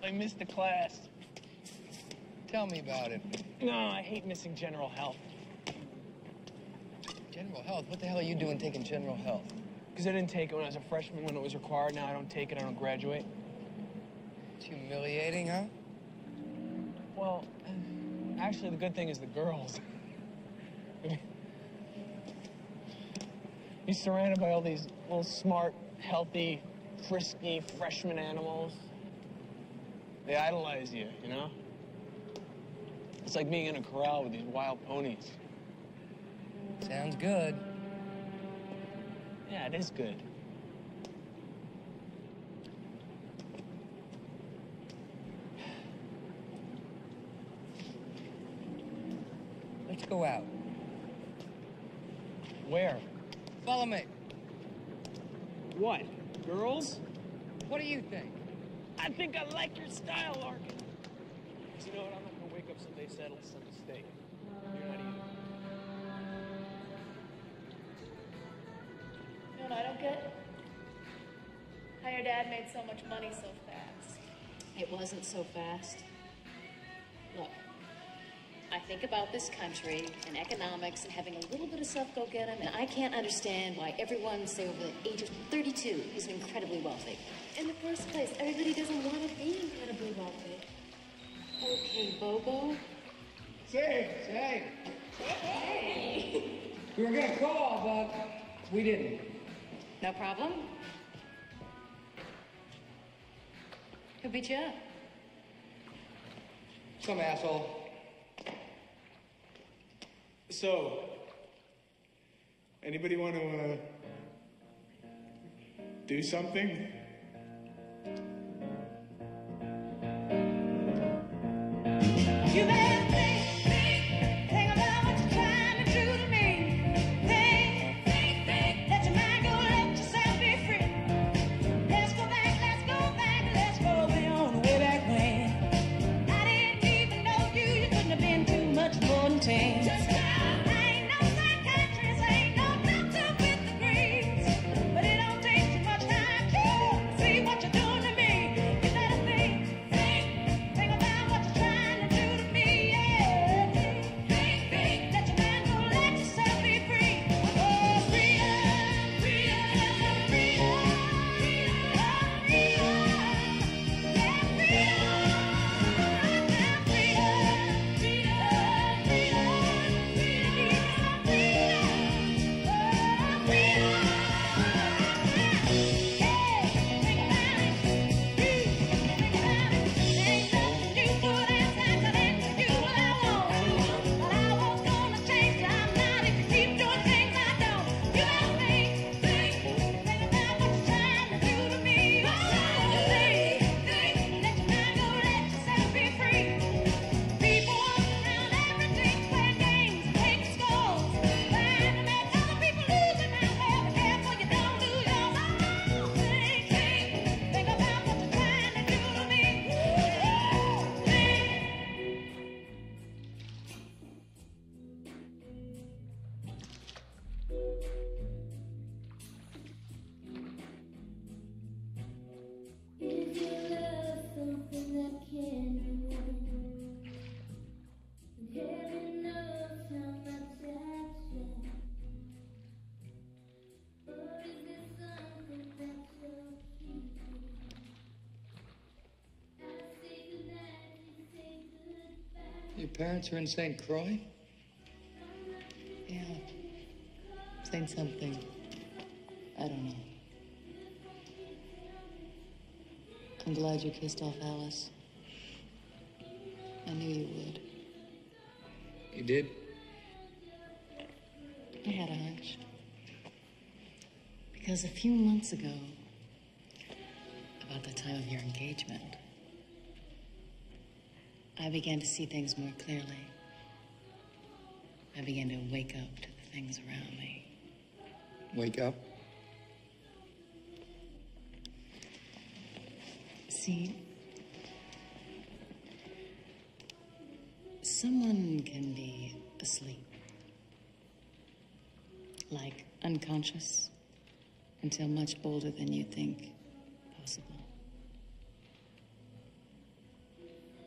C: I missed the class.
D: Tell me about it.
C: No, I hate missing general health.
D: General health? What the hell are you doing taking general health?
C: Because I didn't take it when I was a freshman when it was required. Now I don't take it, I don't graduate.
D: It's humiliating, huh?
C: Well, actually, the good thing is the girls. You're surrounded by all these little smart, healthy, frisky freshman animals. They idolize you, you know? It's like being in a corral with these wild ponies.
D: Sounds good.
C: Yeah, it is good.
D: Let's go out.
C: Where?
D: Follow me.
C: What? Girls?
D: What do you think?
C: I think I like your style, Larkin. You know what? I'm not gonna wake up someday settled some mistake. You're not either.
J: You know what I don't get? How your dad made so much money so fast.
B: It wasn't so fast. Think about this country and economics and having a little bit of stuff go get him, and I can't understand why everyone, say over the age of 32, isn't incredibly wealthy.
J: In the first place, everybody doesn't want to be incredibly wealthy.
B: Okay, Bobo.
D: Say, say. Hey. We were gonna call, but we didn't.
B: No problem. Who beat you up?
D: Some asshole.
A: So, anybody want to uh, do something?
R: Your parents are in St. Croix?
B: Yeah. Saying something. I don't know. I'm glad you kissed off Alice. I knew you would.
R: You did?
B: I had a hunch. Because a few months ago, about the time of your engagement, I began to see things more clearly. I began to wake up to the things around me.
R: Wake up.
B: See, someone can be asleep, like unconscious, until much older than you think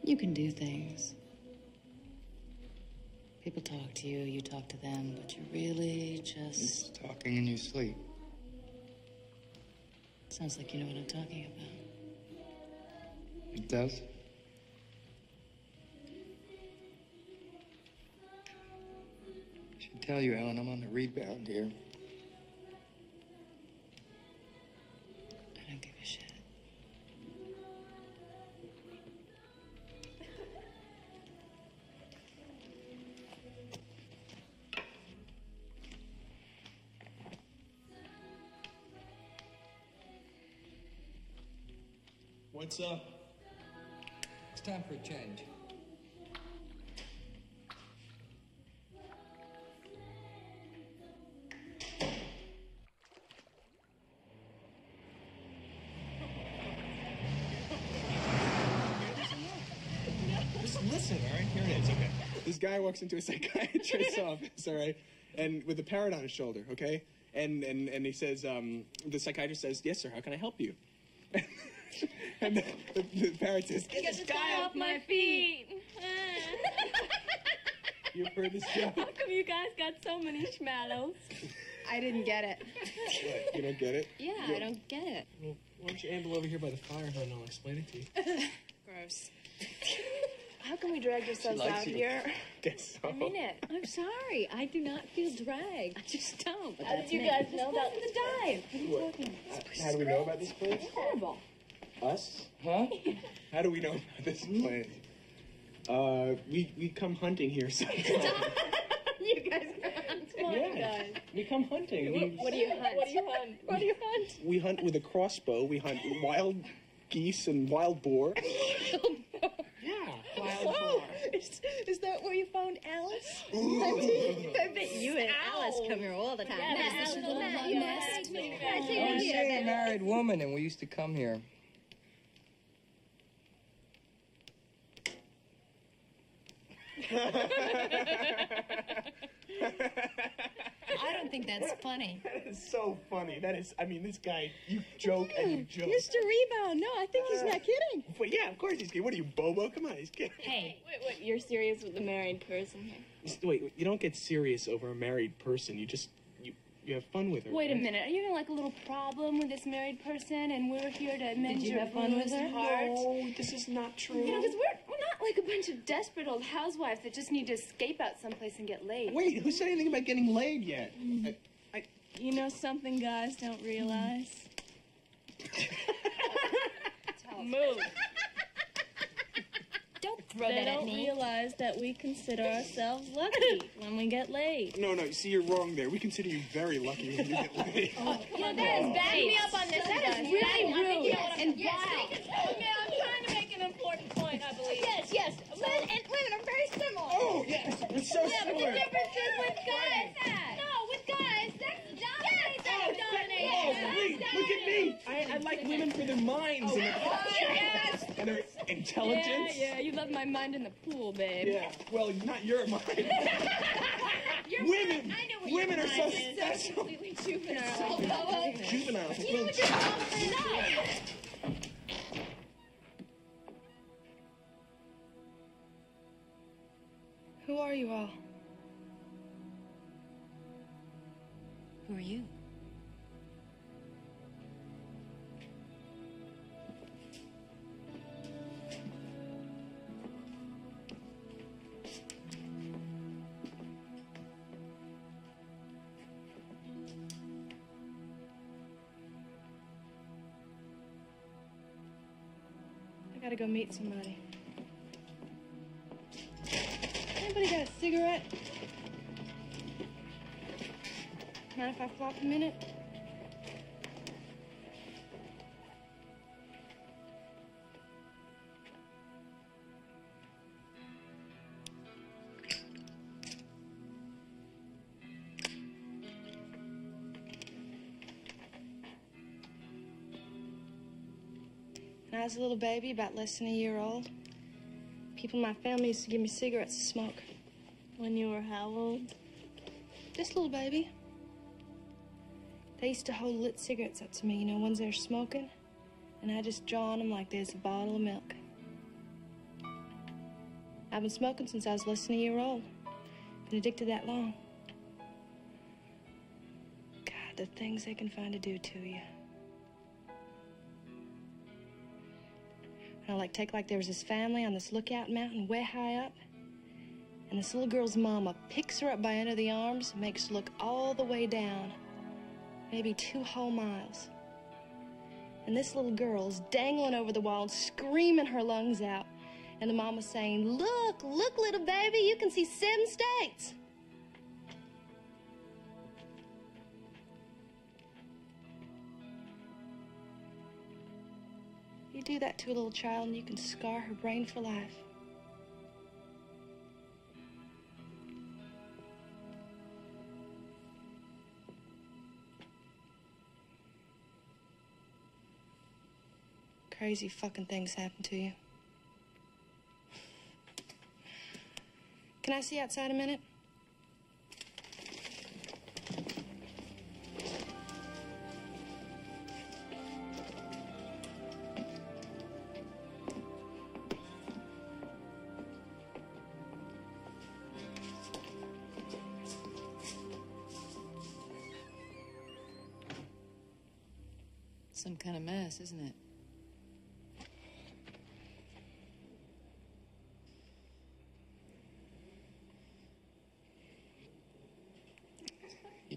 B: You can do things. People talk to you, you talk to them, but you're really just.
R: Talking in your sleep.
B: Sounds like you know what I'm talking about.
R: It does? I should tell you, Ellen, I'm on the rebound here. What's up? It's time for a change.
C: Just listen, all right? Here it is, okay? This guy walks into a <laughs> psychiatrist's <laughs> office, all right? And with a parrot on his shoulder, okay? And and, and he says, um, the psychiatrist says, yes, sir, how can I help you? <laughs> and the, the, the parrot says,
M: Get this guy off my feet. <laughs>
C: you've heard this joke.
M: How come you guys got so many schmallows?
J: I didn't get it.
C: What, you don't get it? <laughs>
M: Yeah, I don't get it.
K: Well, why don't you amble over here by the fire hut and I'll explain it to you.
J: Gross. How can we drag
K: ourselves
J: out
K: you.
J: here?
C: Guess so.
J: I mean it.
M: I'm sorry. I do not feel dragged. I just don't.
J: How did you
M: me.
J: guys know about
M: the dive? What are you
C: What?
M: talking about?
C: How do we know about this place?
M: Horrible.
C: Us?
R: Huh? <laughs>
C: How do we know about this place? Uh, we, we come hunting here sometimes. <laughs>
J: You guys come
C: Yeah. We come hunting. We,
J: What do you hunt? What do you hunt? <laughs> What do you hunt?
C: we hunt with a crossbow. We hunt wild geese and wild boar.
J: Wild boar.
M: Is, is that where you found Alice? <gasps>
J: I bet you and Alice come here all the time.
M: Yeah. Yeah,
J: here,
R: seeing a
J: baby.
R: married woman, and we used to come here. <laughs>
J: I don't think that's funny. <laughs>
C: That is so funny. That is, I mean, this guy, you joke and you joke.
M: Mr. Rebound. No, I think he's not kidding.
C: But yeah, of course he's kidding. What are you, Bobo? Come on, he's kidding.
J: Hey,
M: Wait, wait, you're serious with the married person here?
C: Wait, you don't get serious over a married person. You just, you, you have fun with her.
M: Wait a minute. Are you having like a little problem with this married person and we're here to mend
J: you
M: your
J: have fun with
M: bruised
J: her?
M: heart?
C: No, this is not true.
M: You know, because we're, we're not like a bunch of desperate old housewives that just need to escape out someplace and get laid.
C: Wait, who said anything about getting laid yet? Mm. I, I,
M: You know something guys don't realize? Mm. <laughs> Move.
J: Don't throw
M: They
J: that at
M: don't
J: me.
M: realize that we consider ourselves lucky <laughs> when we get laid.
C: no, no, you see, you're wrong there. We consider you very lucky when you get laid. <laughs>
M: Oh, you know, that is backing me up on this. That is really rude and vile. Man, I'm trying to make an important point, I believe. Yes, yes. Men and women are very similar.
C: Oh, yes, it's so
M: Yeah, but the difference is with guys. No, with guys, that's dominating.
C: Oh, wait, look at me. I, I like women for their minds and, their, oh,
M: Yes.
C: and their intelligence.
M: Yeah, yeah, you love my mind in the pool, babe.
C: Yeah, well, not your mind. <laughs>
M: Your
C: Women-
M: mind- I know what
C: women
M: your
C: are so
M: mind is. That's
C: special.
M: completely juvenile. <laughs>
C: Juvenile.
M: You know what you're talking?
J: Who are you all?
B: Who are you?
J: Gotta go meet somebody. Anybody got a cigarette? Mind if I flop a minute? Was a little baby, about less than a year old, people in my family used to give me cigarettes to smoke.
M: When you were how old?
J: Just a little baby. They used to hold lit cigarettes up to me, you know, ones they're smoking. And I just draw on them like there's a bottle of milk. I've been smoking since I was less than a year old. Been addicted that long. God, the things they can find to do to you. I like take like there was this family on this lookout mountain way high up. And this little girl's mama picks her up by under the arms, makes her look all the way down, maybe two whole miles. And this little girl's dangling over the wall, screaming her lungs out. And the mama's saying, Look, look, little baby, you can see seven states. Do that to a little child and you can scar her brain for life. Crazy fucking things happen to you. Can I see outside a minute?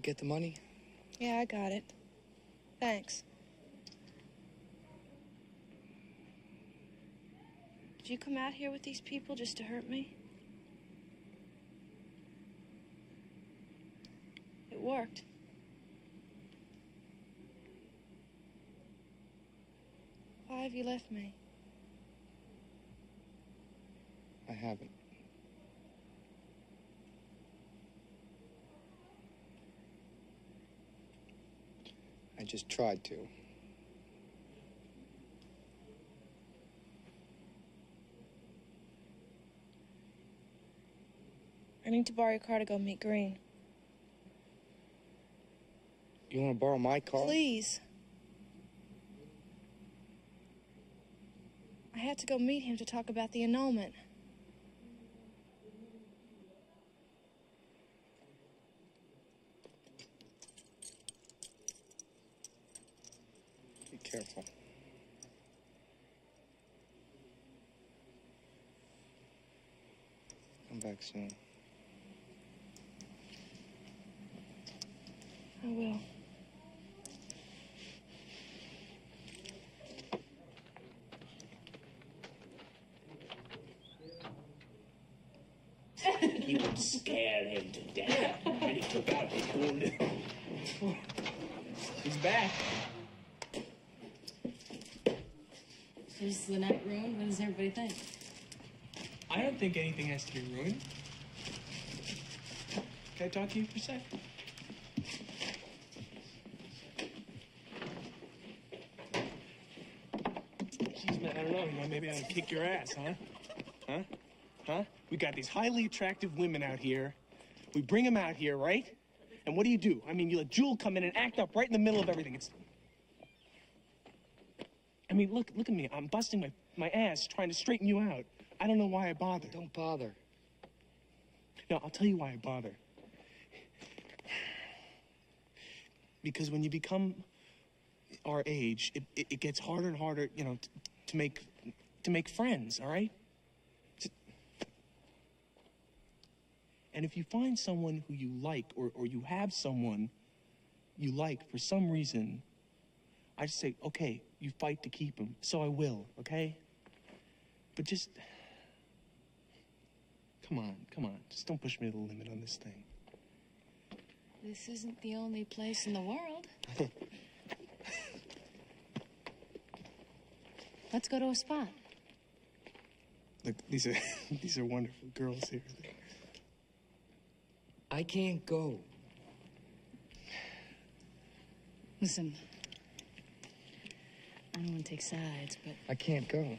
D: Get the money?
J: Yeah, I got it. Thanks. Did you come out here with these people just to hurt me? It worked. Why have you left me?
D: I haven't. I just tried to.
J: I need to borrow your car to go meet Green.
D: You want to borrow my car?
J: Please. I had to go meet him to talk about the annulment.
D: Be careful. Come soon.
J: Oh, I will.
C: He <laughs> would scare him to death. <laughs> And he took out his wound. <laughs>
H: He's back.
B: This Is the night ruined? What does everybody think?
C: I don't think anything has to be ruined. Can I talk to you for a sec? Jeez, man, I don't know. You know, maybe I would kick your ass, huh? Huh? Huh? We got these highly attractive women out here. We bring them out here, right? And what do you do? I mean, you let Jewel come in and act up right in the middle of everything. It's. I mean, look, look at me. I'm busting my, my ass trying to straighten you out. I don't know why I bother.
D: Don't bother.
C: No, I'll tell you why I bother. Because when you become our age, it, it, it gets harder and harder, you know, to make to make friends. All right. And if you find someone who you like, or, or you have someone you like for some reason, I just say, okay, you fight to keep him. So I will. Okay. But just. Come on, come on. Just don't push me to the limit on this thing.
B: This isn't the only place in the world. <laughs> Let's go to a spot.
C: Look, these are <laughs> these are wonderful girls here.
R: I can't go.
B: Listen, I don't want to take sides, but
R: I can't go.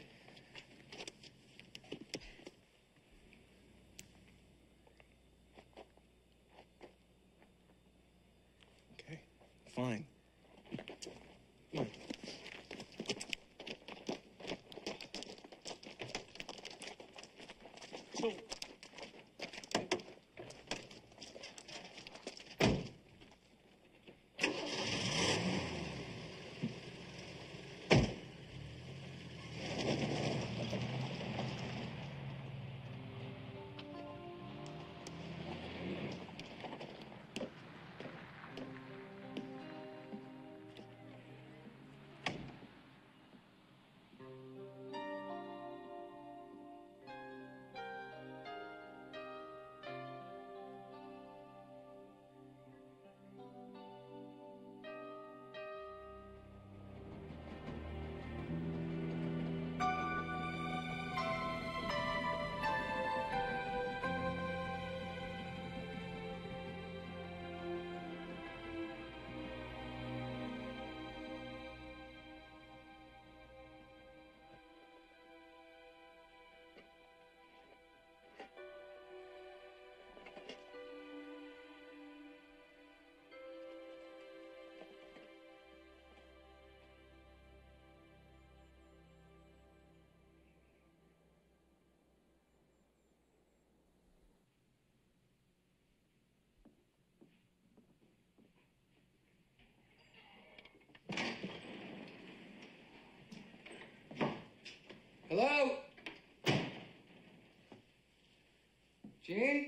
C: Okay, fine.
D: Hello? Gene?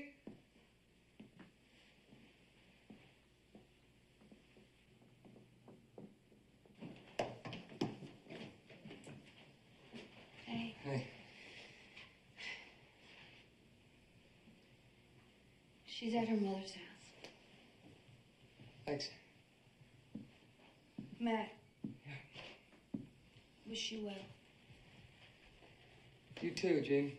J: Hey.
D: Hey.
J: She's at her mother's house.
D: Thanks.
J: Matt. Yeah. Wish you well.
D: Too, Gene.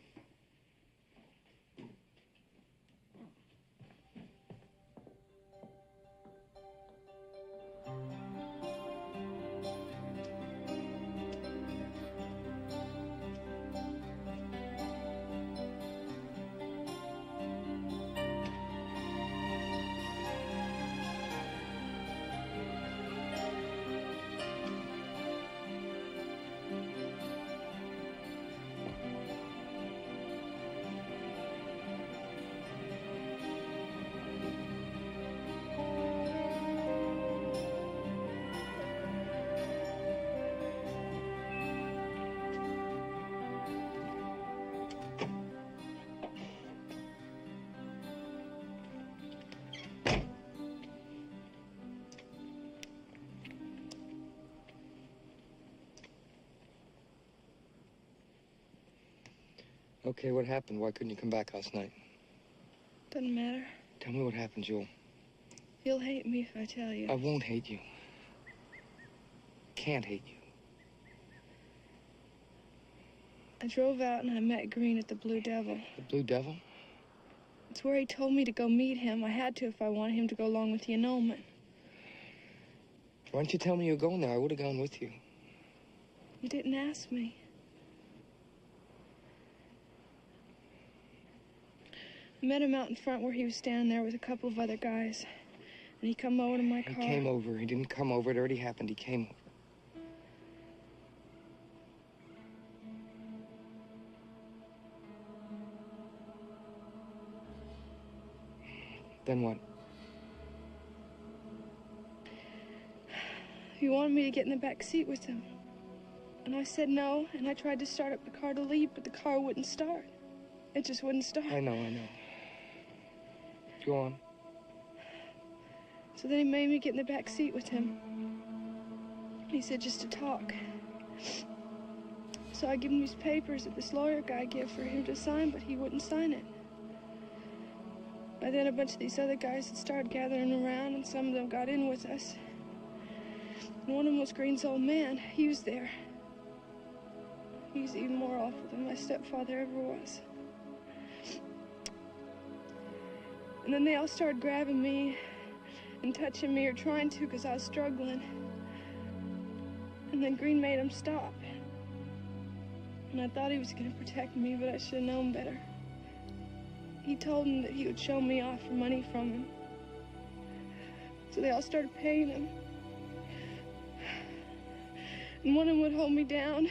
D: Okay, what happened? Why couldn't you come back last night?
J: Doesn't matter.
D: Tell me what happened, Jewel.
J: You'll hate me if I tell you.
D: I won't hate you. Can't hate you.
J: I drove out and I met Green at the Blue Devil.
D: The Blue Devil?
J: It's where he told me to go meet him. I had to if I wanted him to go along with the annulment.
D: Why didn't you tell me you were going there? I would have gone with you.
J: You didn't ask me. I met him out in front where he was standing there with a couple of other guys. And he come over to my car.
D: He came over. He didn't come over. It already happened. He came over. Then what?
J: He wanted me to get in the back seat with him. And I said no, and I tried to start up the car to leave, but the car wouldn't start. It just wouldn't start.
D: I know, I know. Go on.
J: So then he made me get in the back seat with him. He said just to talk. So I give him these papers that this lawyer guy gave for him to sign, but he wouldn't sign it. By then, a bunch of these other guys had started gathering around, and some of them got in with us. And one of them was Green's old man. He was there. He's even more awful than my stepfather ever was. And then they all started grabbing me and touching me or trying to because I was struggling. And then Green made him stop. And I thought he was going to protect me, but I should have known better. He told him that he would show me off for money from him. So they all started paying him. And one of them would hold me down,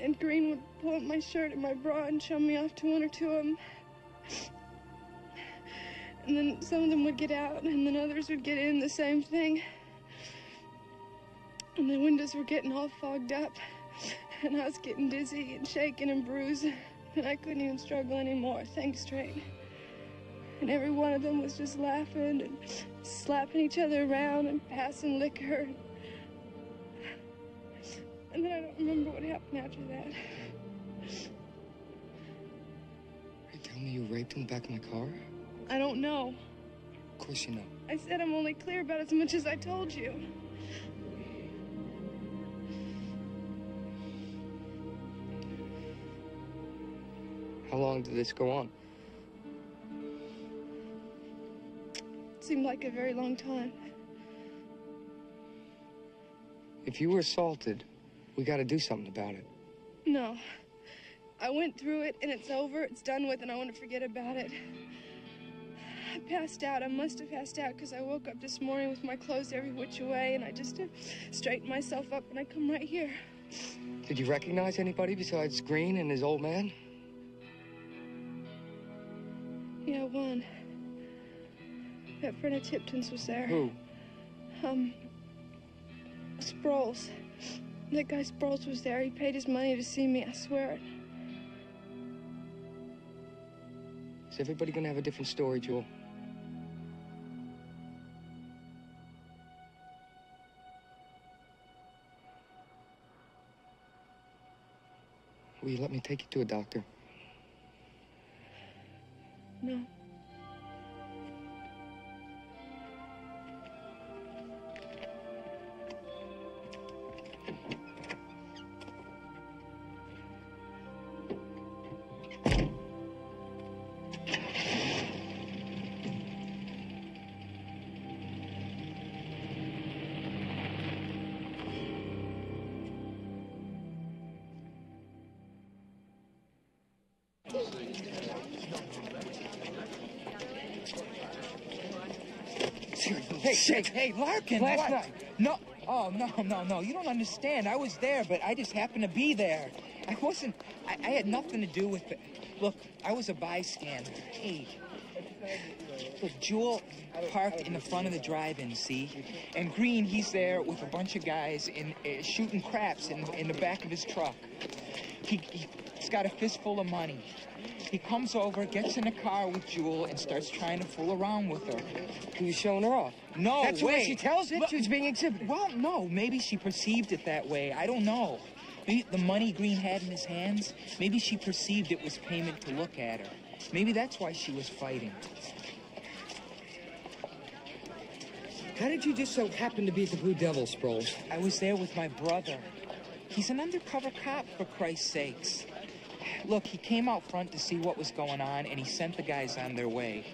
J: and Green would pull up my shirt and my bra and show me off to one or two of them. And then some of them would get out, and then others would get in the same thing. And the windows were getting all fogged up, and I was getting dizzy and shaking and bruised, and I couldn't even struggle anymore, think straight. And every one of them was just laughing and slapping each other around and passing liquor. And then I don't remember what happened after that.
D: You tell me you raped him back in the car?
J: I don't know.
D: Of course you know.
J: I said I'm only clear about as much as I told you.
D: How long did this go on?
J: It seemed like a very long time.
D: If you were assaulted, we gotta do something about it.
J: No. I went through it and it's over, it's done with, and I want to forget about it. I passed out. I must have passed out because I woke up this morning with my clothes every which way and I just uh, straightened myself up and I come right here.
D: Did you recognize anybody besides Green and his old man?
J: Yeah, one. That friend of Tipton's was there.
D: Who?
J: Um, Sproles. That guy Sproles was there. He paid his money to see me, I swear it.
D: Is everybody gonna have a different story, Jewel? Will you let me take you to a doctor?
J: No.
H: Hey, hey, hey, Larkin!
D: Last
H: what?
D: night.
H: No, oh, no, no, no. You don't understand. I was there, but I just happened to be there. I wasn't, I, I had nothing to do with it. Look, I was a bystander. Hey, look, Jewel parked in the front of the drive-in, see? And Green, he's there with a bunch of guys in, uh, shooting craps in, in the back of his truck. He, he's got a fistful of money. He comes over, gets in a car with Jewel, and starts trying to fool around with her.
D: He was showing her off.
H: No,
D: That's the way she tells it.
H: Look-
D: She being exhibited.
H: Well, no, maybe she perceived it that way. I don't know. Maybe the money Green had in his hands, maybe she perceived it was payment to look at her. Maybe that's why she was fighting.
D: How did you just so happen to be at the Blue Devil, Sproles?
H: I was there with my brother. He's an undercover cop, for Christ's sakes. Look, he came out front to see what was going on, and he sent the guys on their way.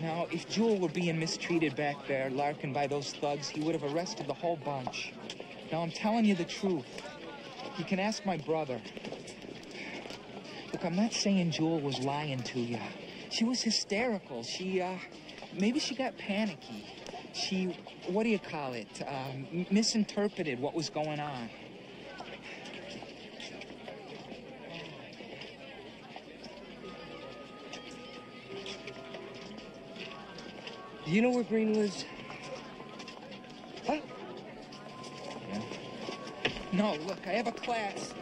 H: Now, if Jewel were being mistreated back there, Larkin, by those thugs, he would have arrested the whole bunch. Now, I'm telling you the truth. You can ask my brother. Look, I'm not saying Jewel was lying to you. She was hysterical. She, uh, maybe she got panicky. She, what do you call it, um, misinterpreted what was going on.
D: Do you know where Green lives?
H: What? Yeah. No, look, I have a class.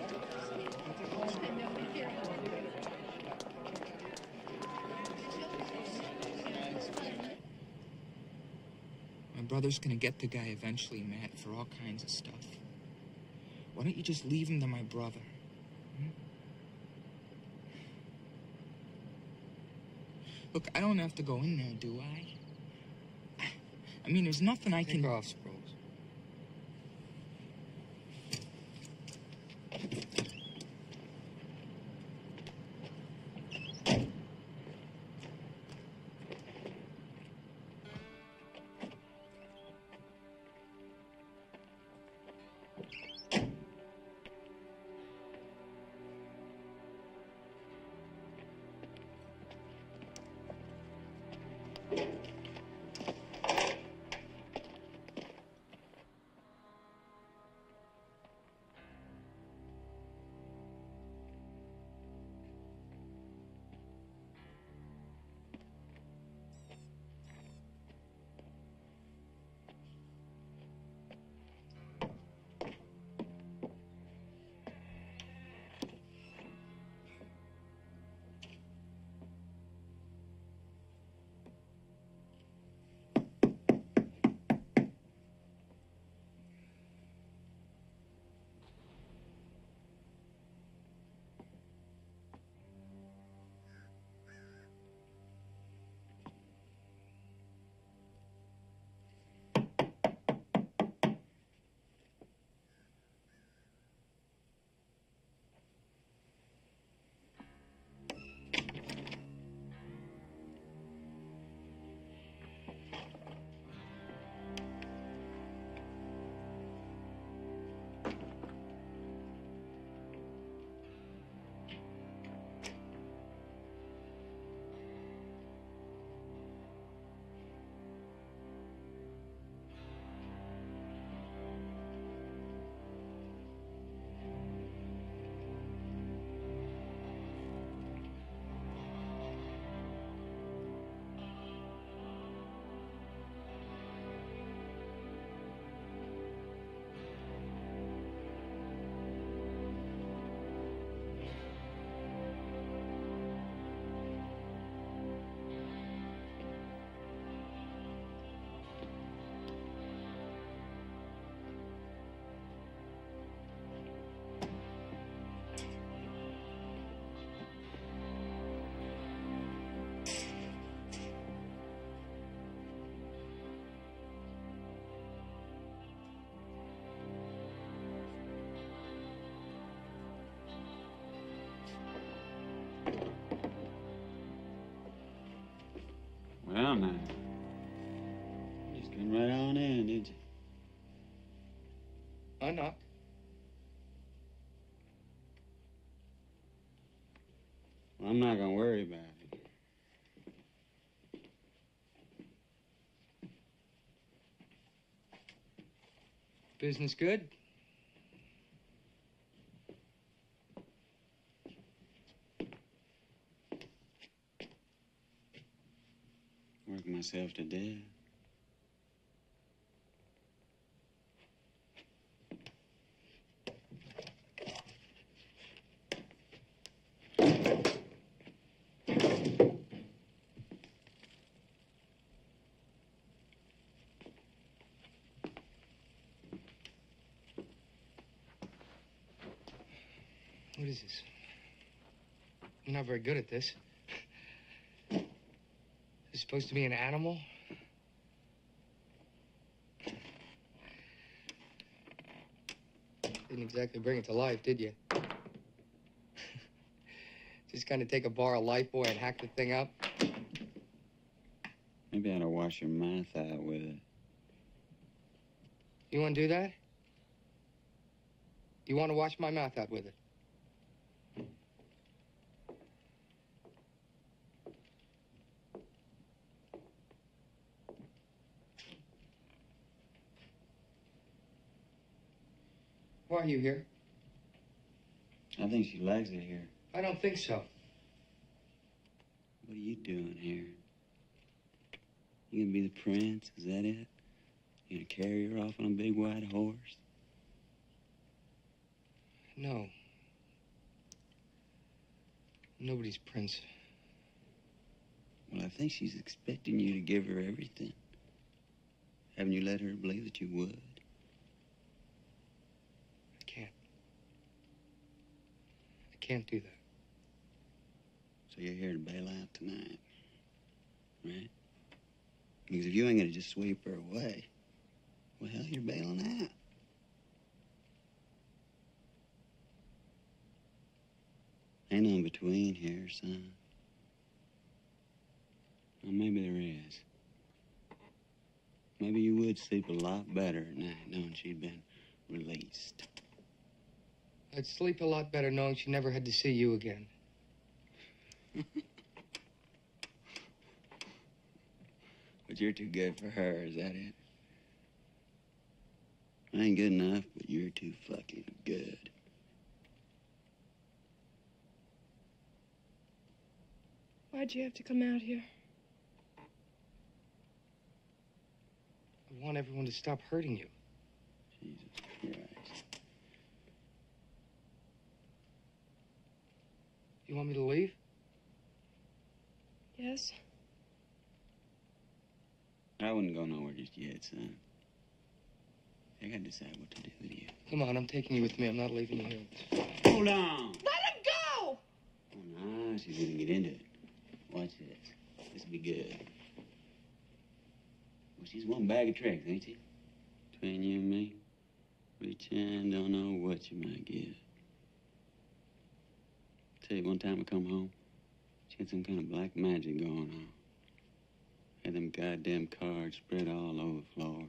H: My brother's gonna get the guy eventually, Matt, for all kinds of stuff. Why don't you just leave him to my brother? Hmm? Look, I don't have to go in there, do I? I mean, there's nothing I can.
D: Take off, Sproles.
T: Well, now. Just come right on in, did you?
D: I knocked.
T: Well, I'm not gonna worry about it.
D: Business good?
T: Work myself to death.
D: What is this? I'm not very good at this. Supposed to be an animal? Didn't exactly bring it to life, did you? <laughs> Just kind of take a bar of Lifebuoy and hack the thing up?
T: Maybe I ought to wash your mouth out with it.
D: You want to do that? You want to wash my mouth out with it? Why are you here?
T: I think she likes it here.
D: I don't think so.
T: What are you doing here? You gonna be the prince? Is that it? You gonna carry her off on a big white horse?
D: No. Nobody's prince.
T: Well, I think she's expecting you to give her everything. Haven't you let her believe that you would?
D: I can't. I can't do that.
T: So you're here to bail out tonight. right? Because if you ain't gonna just sweep her away, well, hell, you're bailing out. Ain't no in between here, son. Well, maybe there is. Maybe you would sleep a lot better at night knowing she'd been released.
D: I'd sleep a lot better knowing she never had to see you again. <laughs>
T: But you're too good for her, is that it? I ain't good enough, but you're too fucking good.
J: Why'd you have to come out here?
D: I want everyone to stop hurting you.
T: Jesus Christ.
D: You want me to leave?
J: Yes?
T: I wouldn't go nowhere just yet, son. I gotta decide what to do with you.
D: Come on, I'm taking you with me. I'm not leaving you here.
T: Hold on.
J: Let him go!
T: Oh, no, she's gonna get into it. Watch this. This'll be good. Well, she's one bag of tricks, ain't she? Between you and me, reach in, don't know what you might get. Tell you, one time I come home, she had some kind of black magic going on. Had them goddamn cards spread all over the floor.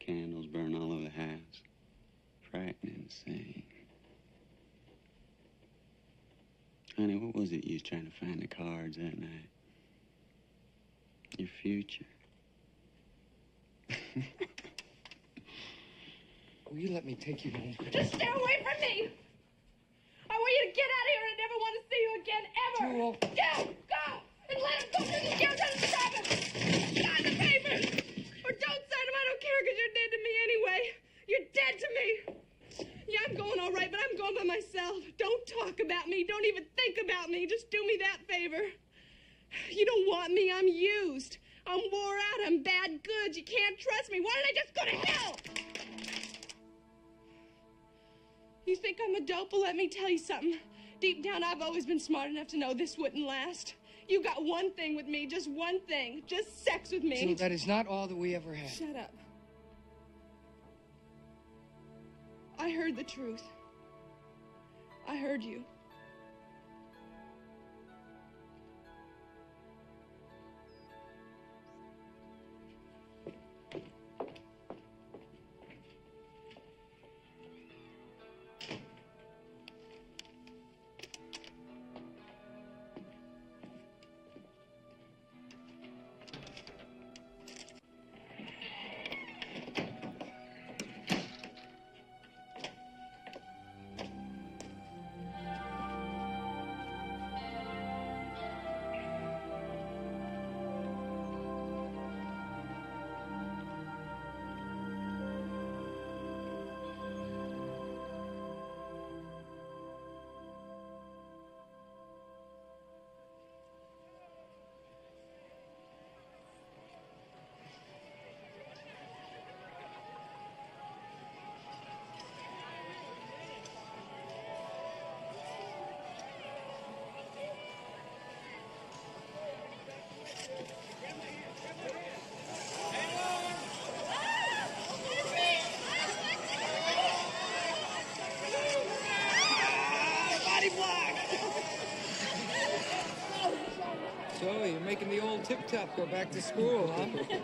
T: Candles burn all over the house. Frightening scene. Honey, what was it you was trying to find the cards that night? Your future. <laughs>
D: Will you let me take you home?
J: Just stay away from me! I want you to get out of here and I never want to see you again, ever! Go! Go! And let him go to the jail! Him stop him! Sign the papers! Or don't sign them, I don't care because you're dead to me anyway! You're dead to me! Yeah, I'm going all right, but I'm going by myself. Don't talk about me. Don't even think about me. Just do me that favor. You don't want me. I'm used. I'm wore out. I'm bad goods. You can't trust me. Why don't I just go to hell? You think I'm a dope? Well, let me tell you something. Deep down, I've always been smart enough to know this wouldn't last. You got one thing with me, just one thing, just sex with me.
D: So that is not all that we ever had.
J: Shut up. I heard the truth. I heard you.
D: The old tip top go back to school, huh? <laughs>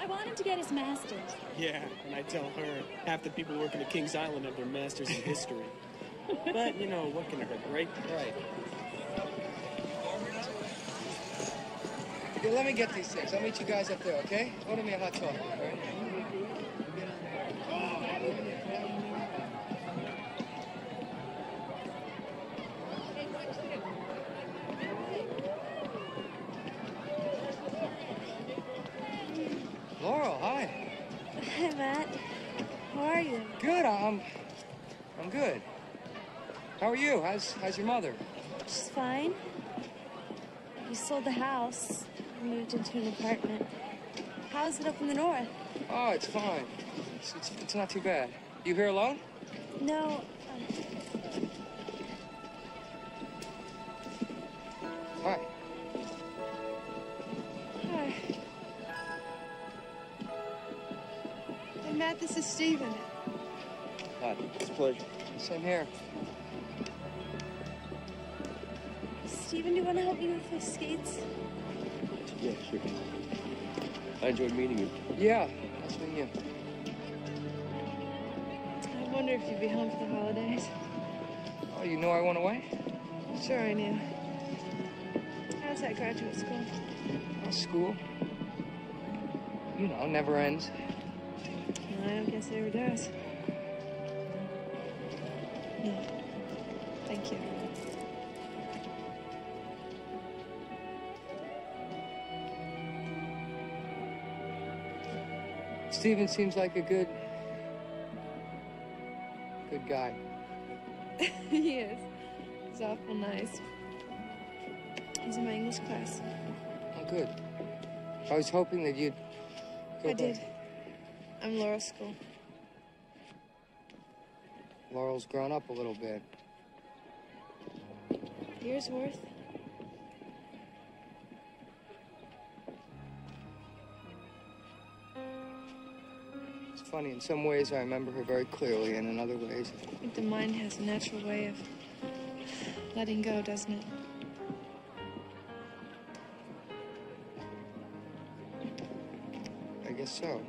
M: I want him to get his master's.
K: Yeah, and I tell her half the people working at Kings Island have their masters in history. <laughs> but, you know, what can it hurt, right?
D: Right. Okay, let me get these things. I'll meet you guys up there, okay? Order me a hot coffee,
M: are you?
D: How's, how's your mother?
M: She's fine. We sold the house and moved into an apartment. How's it up in the north?
D: Oh, it's fine. It's, it's, it's not too bad. You here alone?
M: No. Um...
D: Hi. Hi.
J: Matt, this is Steven.
R: Hi. It's a pleasure.
D: Same here.
J: Do you want to help me with my skates?
R: Yeah, sure. I enjoyed meeting you.
D: Yeah, nice meeting you.
J: I wonder if you'd be home for the holidays.
D: Oh, you know I went away?
J: Sure, I knew. How's that graduate school?
D: Oh, school? You know, never ends.
J: Well, I don't guess it ever does. No. Thank you.
D: Steven seems like a good, good guy. <laughs>
J: he is. He's awful nice. He's in my English class.
D: Oh, good. I was hoping that you'd go
J: I
D: back.
J: did. I'm Laura School.
D: Laurel's grown up a little bit.
J: Years worth.
D: Funny, in some ways I remember her very clearly, and in other ways,
J: I think the mind has a natural way of letting go, doesn't it?
D: I guess so.